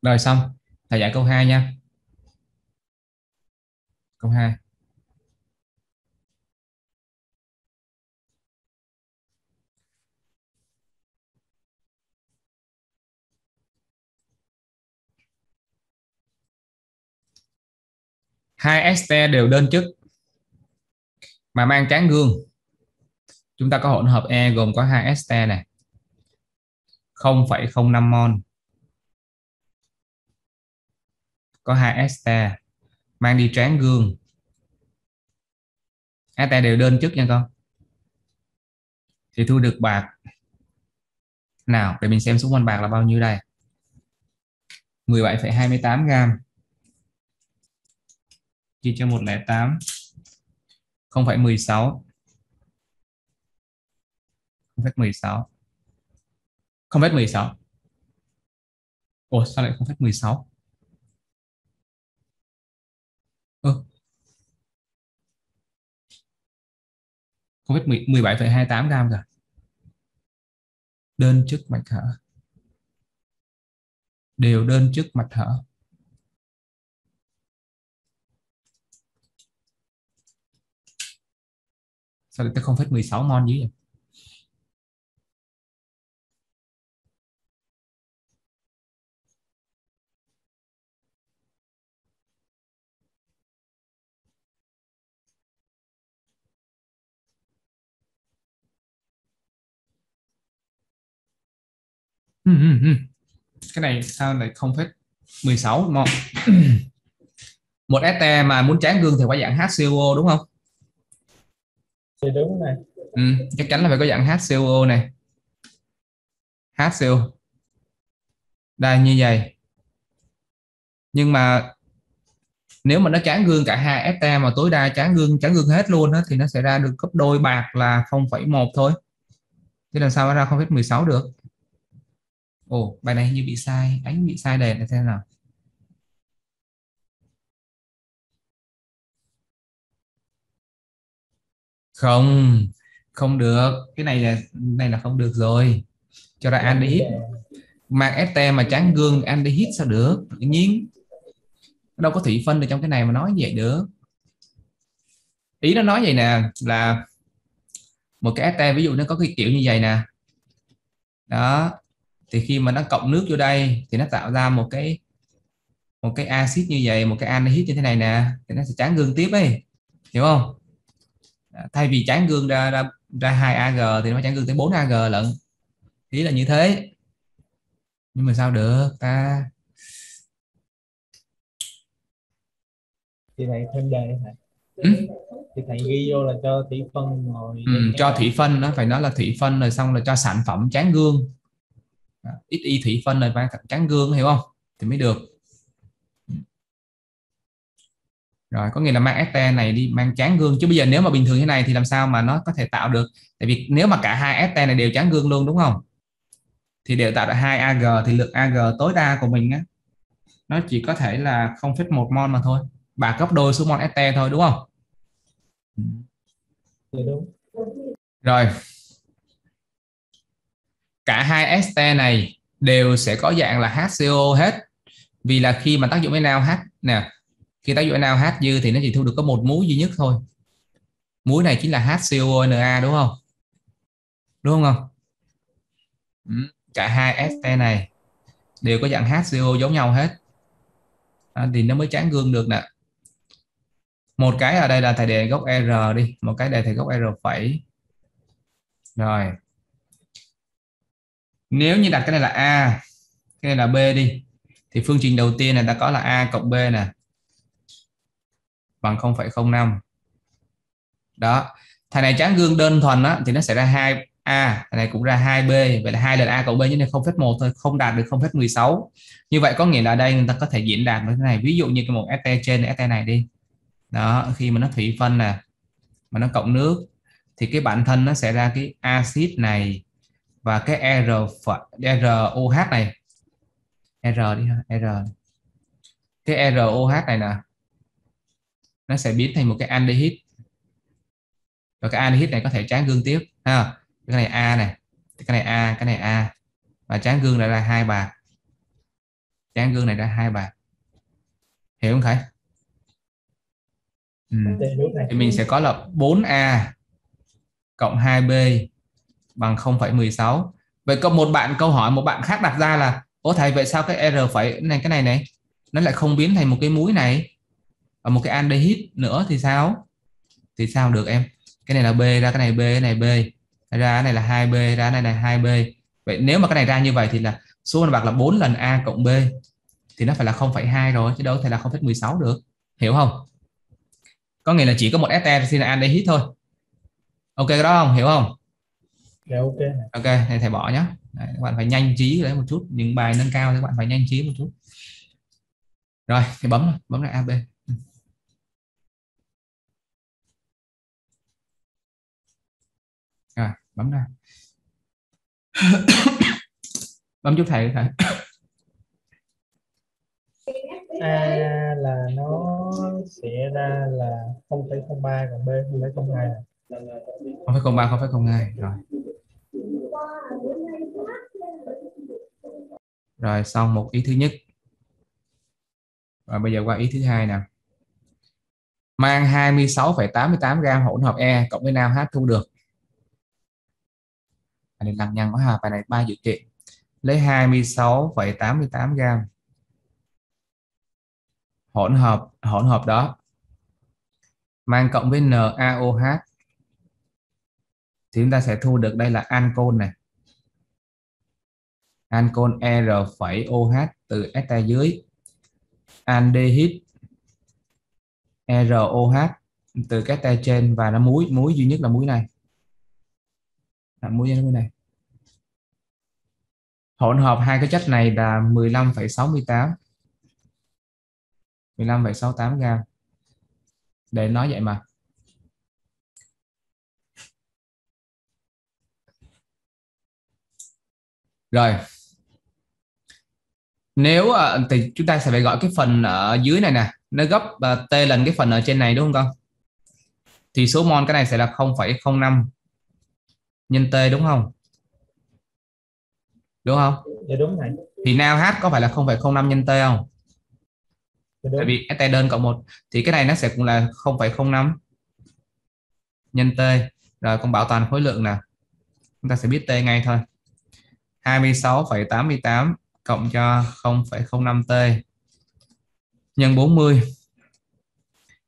Rồi xong. Thầy dạy câu 2 nha. Câu 2 hai este đều đơn chức mà mang tráng gương. Chúng ta có hỗn hợp E gồm có hai este này. 0,05 mol. Có hai este mang đi tráng gương. Este đều đơn trước nha con. Thì thu được bạc. Nào để mình xem số mol bạc là bao nhiêu đây? 17,28 gram. Chia cho 108 0,16 0,16 0,16 Ủa sao lại 0,16 ừ. Covid 17,28 gram rồi đơn chức mạch thở. Đều đơn chức mạch thở. Sao lại tới 0,16 mol dữ vậy? Ừ, ừ, ừ. cái này sao lại 0,16 mol (clears throat) một ST mà muốn tráng gương thì phải dạng HCO đúng không? Thì đúng này. Ừ, chắc chắn là phải có dạng HCO này. HCO đây như vậy. Nhưng mà nếu mà nó chán gương cả hai FT mà tối đa chán gương chán gương hết luôn đó, thì nó sẽ ra được gấp đôi bạc là 0,1 thôi. Thế làm sao nó ra 0,16 được ồ, bài này như bị sai. Đánh bị sai đèn là thế nào? Không không được. Cái này là này là không được rồi. Cho ra aldehyde mang st mà chán gương aldehyde sao được? Tự nhiên. Đâu có thị phân được trong cái này mà nói vậy được. Ý nó nói vậy nè, là một cái st ví dụ nó có cái kiểu như vậy nè. Đó thì khi mà nó cộng nước vô đây thì nó tạo ra một cái một cái axit như vậy một cái aldehyde như thế này nè thì nó sẽ chán gương tiếp ấy. Hiểu không? Thay vì chán gương ra ra ra 2 ag thì nó chán gương tới 4 ag lận. Ý là như thế. Nhưng mà sao được ta? Thì thầy thêm đề hả? Ừ? thì thầy ghi vô là cho thủy phân ngồi ừ, cho thủy phân nó phải nói là thủy phân rồi xong là cho sản phẩm chán gương ít y thủy phân rồi phải chán gương hiểu không? Thì mới được. Rồi có nghĩa là mang ST này đi mang chán gương. Chứ bây giờ nếu mà bình thường thế này thì làm sao mà nó có thể tạo được? Tại vì nếu mà cả hai ST này đều chán gương luôn đúng không? Thì đều tạo ra 2 AG thì lượng AG tối đa của mình á nó chỉ có thể là 0,1 mol mà thôi. Bà gấp đôi số mol ST thôi đúng không? Thì đúng. Rồi cả hai ST này đều sẽ có dạng là HCO hết. Vì là khi mà tác dụng với nào H nè khi tác dụng nào H dư thì nó chỉ thu được có một muối duy nhất thôi. Muối này chính là HCONA đúng không? Đúng không? Ừ, cả hai ST này đều có dạng HCO giống nhau hết. À, thì nó mới chán gương được nè. Một cái ở đây là thầy đề gốc R đi một cái đề thầy gốc R phẩy. Rồi nếu như đặt cái này là A cái này là B đi thì phương trình đầu tiên này ta có là A cộng B nè. Bằng 0,05 đó. Thằng này chán gương đơn thuần á, thì nó sẽ ra 2 A. Thằng này cũng ra 2B vậy là hai lần A cộng B như này 0,1 thôi không đạt được 0,16 như vậy có nghĩa là đây người ta có thể diễn đạt như thế này. Ví dụ như cái một ST trên ST này đi. Đó khi mà nó thủy phân nè mà nó cộng nước thì cái bản thân nó sẽ ra cái axit này và cái R ROH này. R đi ha R. Cái ROH này nè. Nó sẽ biến thành một cái aldehyde. Và cái aldehyde này có thể tráng gương tiếp ha. Cái này A này cái này A cái này A. Và tráng gương lại là hai bạc tráng gương này ra hai bạc hiểu không thầy ừ. thì mình sẽ có là 4A cộng 2B bằng 0,16 vậy có một bạn câu hỏi một bạn khác đặt ra là ô thầy vậy sao cái R phải này cái này này nó lại không biến thành một cái muối này? Và một cái aldehyde nữa thì sao? Thì sao được em? Cái này là B ra cái này B cái này B. Ra cái này là 2B ra cái này là 2B vậy nếu mà cái này ra như vậy thì là số bạc là 4 lần A cộng B. Thì nó phải là 0,2 rồi chứ đâu thể là 0,16 được. Hiểu không? Có nghĩa là chỉ có một ester thì là aldehyde thôi. Ok cái đó không? Hiểu không? Ok ok thì thầy bỏ nhé Đấy, các bạn phải nhanh trí đấy một chút. Những bài nâng cao thì các bạn phải nhanh trí một chút. Rồi thì bấm bấm lại AB rồi bấm ra. (coughs) Bấm chút thầy thầy. A là nó sẽ ra là 0,03 còn B 0,02 0,03 0,02 rồi rồi xong một ý thứ nhất. Rồi bây giờ qua ý thứ hai nè. mang 26,88 gram hỗn hợp E cộng với nam H thu được. Bài này lằng nhằng quá ha bài này ba dự kiện. Lấy 26,88 gram hỗn hợp hỗn hợp đó. Mang cộng với NaOH thì chúng ta sẽ thu được đây là ancol này. Ancol R phẩy OH từ eta dưới. Aldehyde ROH từ cái tay trên và nó muối. Muối duy nhất là muối này. Là muối muối này. Hỗn hợp hai cái chất này là 15,68 15,68 gam. để nói vậy mà. Rồi. Nếu uh, thì chúng ta sẽ phải gọi cái phần ở dưới này nè. Nó gấp uh, t lần cái phần ở trên này đúng không con? Thì số mol cái này sẽ là 0,05 nhân t đúng không? Đúng không? Dạ đúng này thì nào h có phải là 0,05 nhân t không? Dạ tại vì t đơn cộng một. Thì cái này nó sẽ cũng là 0,05 nhân t. Rồi con bảo toàn khối lượng nè. Chúng ta sẽ biết t ngay thôi 26,88 cộng cho 0,05T nhân 40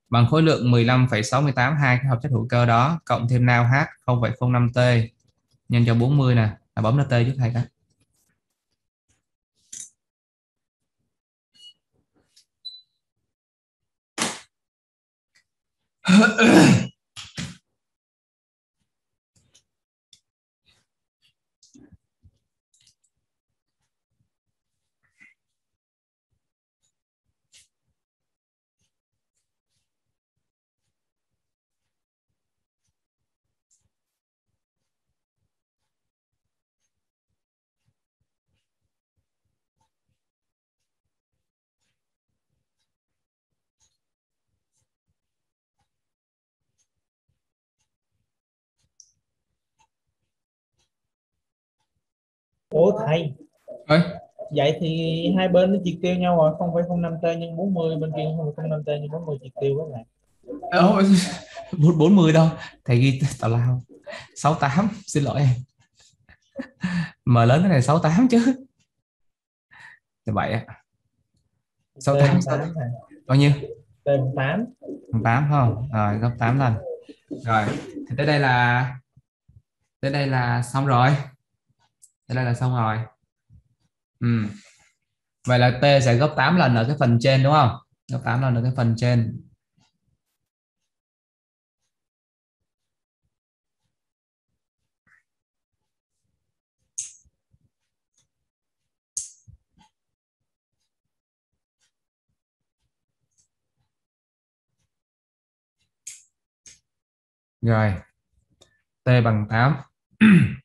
bằng khối lượng 15,68 hai cái hợp chất hữu cơ đó cộng thêm nào H 0,05T nhân cho 40 nè là bấm nó T giúp thầy các. (clears throat) Ủa thầy. Ơi, vậy thì hai bên nó triệt tiêu nhau rồi 0,05 t nhân 40 bên kia 0,05 t nhân 40 triệt tiêu các bạn. Ồ, 40 đâu. Thầy ghi tào lao. 68 xin lỗi em. M lớn cái này 68 chứ. Là vậy á. 68 T8 này bao nhiêu? T8 8 không? Rồi gấp 8 lần. Rồi thì tới đây là tới đây là xong rồi tới đây là xong rồi ừ. vậy là t sẽ gấp 8 lần ở cái phần trên, đúng không gấp 8 lần ở cái phần trên Rồi. T bằng 8. (clears throat)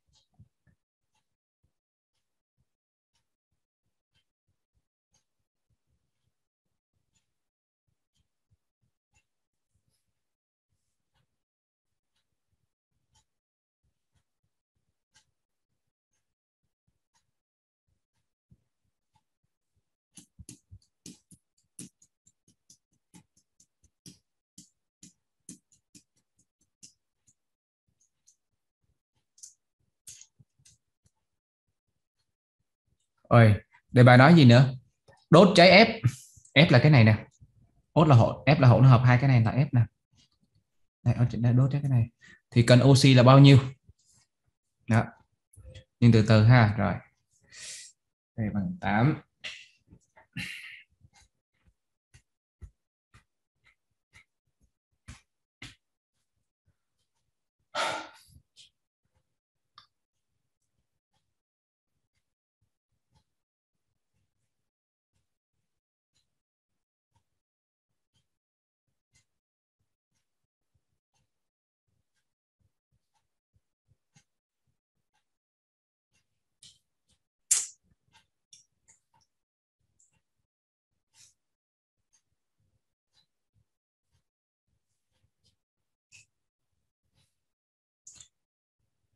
ơi, đề bài nói gì nữa? Đốt cháy F. F là cái này nè. Ốt là hỗn F là hỗn hợp hai cái này là F nè. Đây, ở đốt cháy cái này. Thì cần oxy là bao nhiêu? Đó. Nhưng từ từ ha, rồi. Đây bằng 8.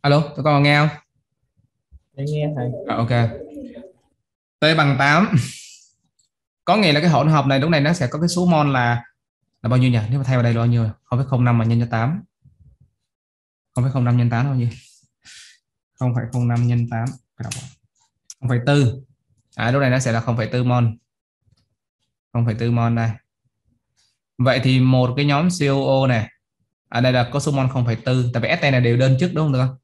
Alo, tụi con nghe không? để nghe thầy À, ok. T bằng 8. Có nghĩa là cái hỗn hợp này lúc này nó sẽ có cái số mol là là bao nhiêu nhỉ? Nếu mà thay vào đây là bao nhiêu? 0,05 mà nhân cho 8. 0,05 nhân 8 là bao nhiêu? 0,05 nhân 8. Phải đọc không? 0,4. À lúc này nó sẽ là 0,4 mol. 0,4 mol đây. Vậy thì một cái nhóm COO này ở đây là có số mol 0,4 tại vì ST này đều đơn chức đúng không được không?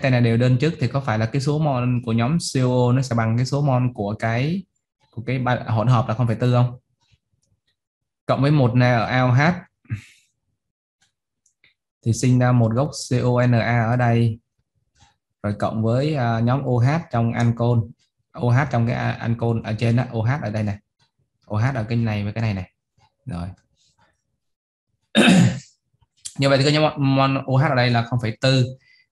ST này đều đơn trước thì có phải là cái số mol của nhóm CO nó sẽ bằng cái số mol của cái của cái hỗn hợp là 0,4 không? Cộng với một này ở AOH thì sinh ra một gốc CONA ở đây. Rồi cộng với à, nhóm OH trong ancol. OH trong cái ancol ở trên đó OH ở đây này OH ở cái này với cái này này rồi. (clears throat) Như vậy thì cái nhóm mon OH ở đây là 0,4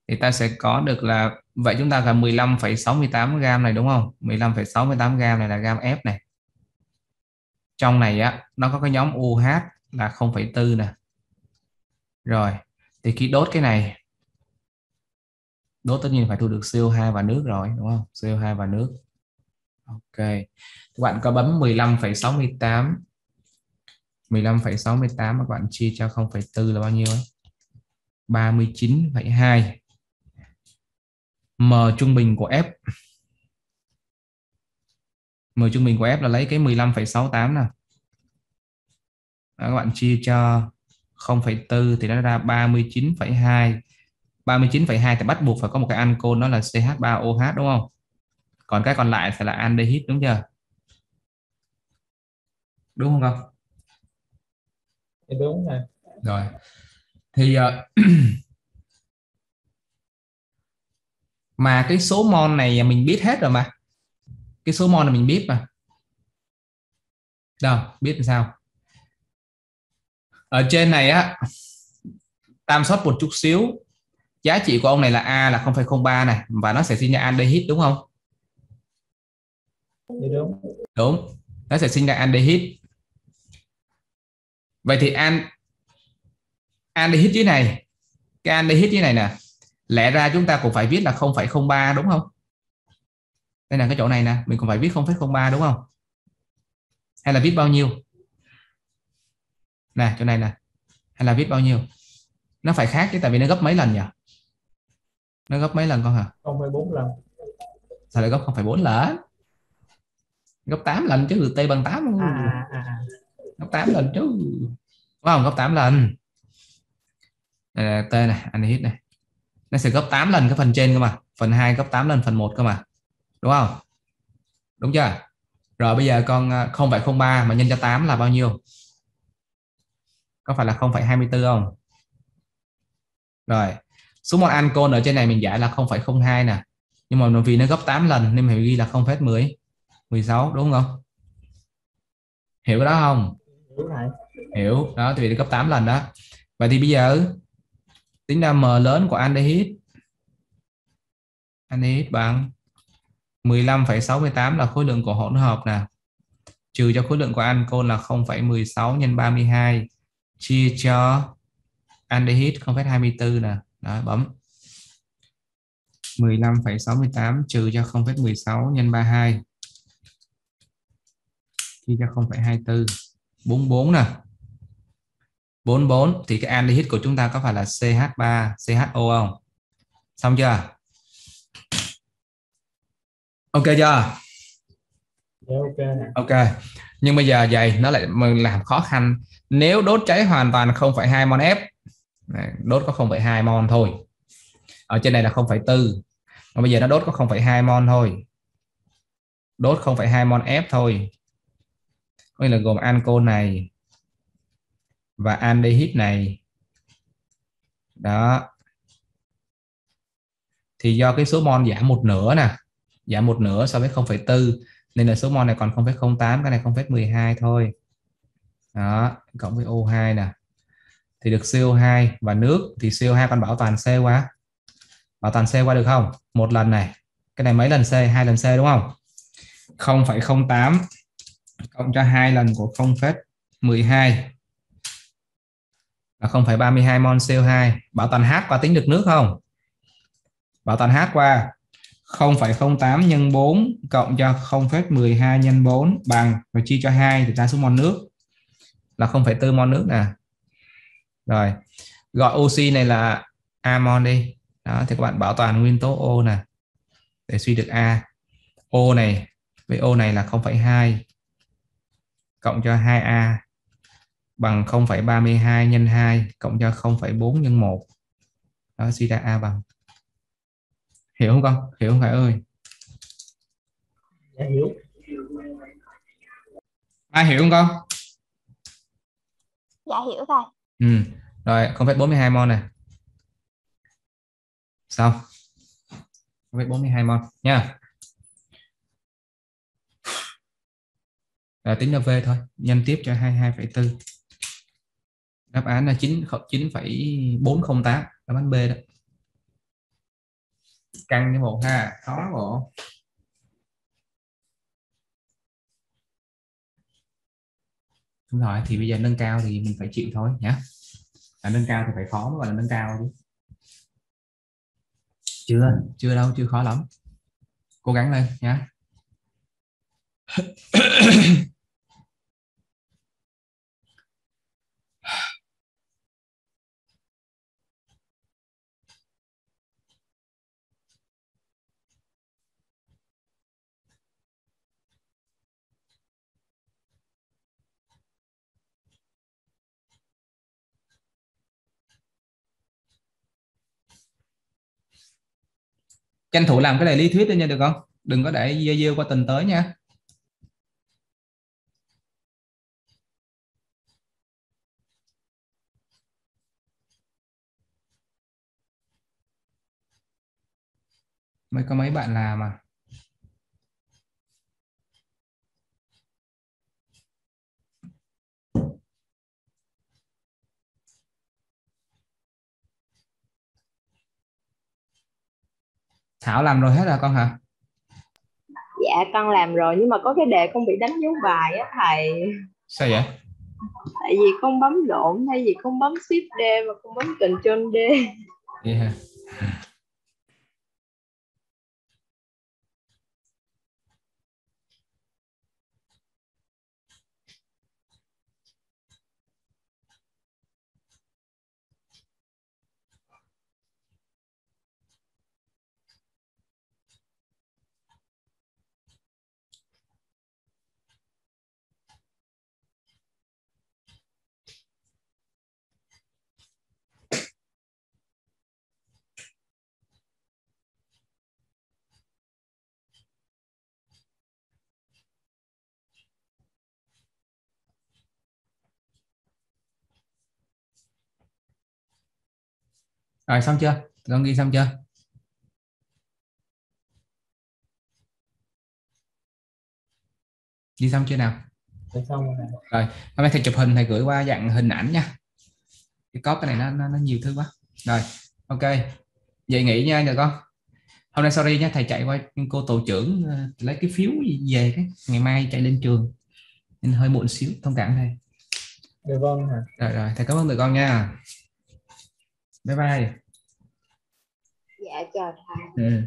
thì ta sẽ có được là vậy chúng ta là 15,68 gam này đúng không? 15,68 gam này là gam F này. Trong này á nó có cái nhóm UH là 0,4 nè. Rồi thì khi đốt cái này đốt tất nhiên phải thu được CO2 và nước rồi đúng không? CO2 và nước. Ok các bạn có bấm 15,68 15,68 các bạn chia cho 0,4 là bao nhiêu ấy? 39,2 M trung bình của F. M trung bình của F là lấy cái 15,68 nè. Các bạn chia cho 0,4 thì nó ra 39,2 39,2 thì bắt buộc phải có một cái ancol đó là CH3OH đúng không? Còn cái còn lại sẽ là aldehyde đúng chưa? Đúng không không đúng rồi. Rồi. Thì ờ, (clears throat) mà cái số mol này mình biết hết rồi mà. Cái số mol này mình biết mà. Đâu biết làm sao? Ở trên này á tam sót một chút xíu. Giá trị của ông này là a là 0,03 này và nó sẽ sinh ra aldehyde đúng không? Thì đúng. Đúng nó sẽ sinh ra aldehyde vậy thì an aldehyde dưới này cái aldehyde dưới này nè lẽ ra chúng ta cũng phải viết là 0,03 đúng không? Đây là cái chỗ này nè mình cũng phải viết 0,03 đúng không? Hay là viết bao nhiêu? Nè chỗ này nè. Hay là viết bao nhiêu? Nó phải khác chứ tại vì nó gấp mấy lần nhỉ? Nó gấp mấy lần con hả? 0,4 lần. Sao lại gấp 0,4 lần? Gấp 8 lần chứ t bằng 8 luôn. à, à, à, gấp 8 lần chứ. Đúng không? Gấp 8 lần. Là t này anhit này nó sẽ gấp 8 lần cái phần trên cơ mà. Phần 2 gấp 8 lần phần 1 cơ mà. Đúng không? Đúng chưa? Rồi bây giờ con à, 0,03 mà nhân cho 8 là bao nhiêu? Có phải là 0,24 không? Rồi số mol ancol ở trên này mình giải là 0,02 nè. Nhưng mà vì nó gấp 8 lần nên mình ghi là 0,10 16 đúng không? Hiểu cái đó không? Hiểu đó thì nó gấp 8 lần đó. Vậy thì bây giờ tính ra m lớn của aldehyde aldehyde bằng 15,68 là khối lượng của hỗn hợp nè. Trừ cho khối lượng của ancol là 0,16 nhân 32 chia cho aldehyde 0,24 nè. Đó bấm. 15,68 trừ cho 0,16 nhân 32 chia cho 0,24 44 nè. 44 thì cái aldehyde của chúng ta có phải là CH3 CHO không? Xong chưa? Ok chưa? Dạ ok ok. Nhưng bây giờ vậy nó lại làm khó khăn. Nếu đốt cháy hoàn toàn 0,2 mol F đốt có 0,2 mol thôi. Ở trên này là 0,4 mà bây giờ nó đốt có 0,2 mol thôi. Đốt 0,2 mol F thôi. Có nghĩa là gồm ancol này và aldehyde này. Đó. Thì do cái số mol giảm một nửa nè giảm một nửa so với 0,4 nên là số mol này còn 0,08 cái này 0,12 thôi. Đó cộng với O2 nè. Thì được CO2 và nước thì CO2 còn bảo toàn C qua. Bảo toàn C qua được không? Một lần này. Cái này mấy lần C? Hai lần C đúng không? 0,08 cộng cho hai lần của 0,12 là 0,32 mol CO2 bảo toàn H qua tính được nước không? Bảo toàn H qua 0,08 nhân 4 cộng cho 0,12 nhân 4 bằng và chia cho 2 thì ra số mol nước. Là 0,4 mol nước nè. Rồi gọi oxy này là amon đi. Đó thì các bạn bảo toàn nguyên tố O nè để suy được A. O này với O này là 0,2 cộng cho 2A bằng 0,32 nhân 2 cộng cho 0,4 nhân 1 đó suy ra A bằng. Hiểu không con? Hiểu không phải ơi? Dạ hiểu. Ai hiểu không con? Dạ hiểu rồi. ừ. rồi 0,42 mol này xong. 0,42 mol nha. Rồi tính ra V thôi nhân tiếp cho 22,4 đáp án là 9 9,408 đáp án B đó. Căng như một ha khó bộ. Đúng rồi thì bây giờ nâng cao thì mình phải chịu thôi nhé à, nâng cao thì phải khó mới gọi là nâng cao chứ. Chưa? Chưa đâu chưa khó lắm. Cố gắng lên nhé tranh thủ làm cái này lý thuyết đi nha, được không? Đừng có để dơ dơ qua tuần tới nha. Mới có mấy bạn làm à? Thảo làm rồi hết rồi con hả Dạ con làm rồi nhưng mà có cái đề con bị đánh dấu bài á thầy. sao vậy Tại vì con bấm lộn thay vì con bấm shift D mà con bấm control D. vậy hả rồi xong chưa? Con ghi xong chưa? Ghi xong chưa nào? Rồi xong rồi hôm nay thầy chụp hình thầy gửi qua dạng hình ảnh nha. Cái cóp cái này nó, nó nó nhiều thứ quá. Rồi ok. Vậy nghỉ nha được con. Hôm nay sorry nha thầy chạy qua cô tổ trưởng ờ, lấy cái phiếu về cái ngày mai chạy lên trường. Nên hơi muộn xíu thông cảm thầy. Được vâng hả? rồi rồi thầy cảm ơn tụi con nha bye bye dạ chào thầy ừ.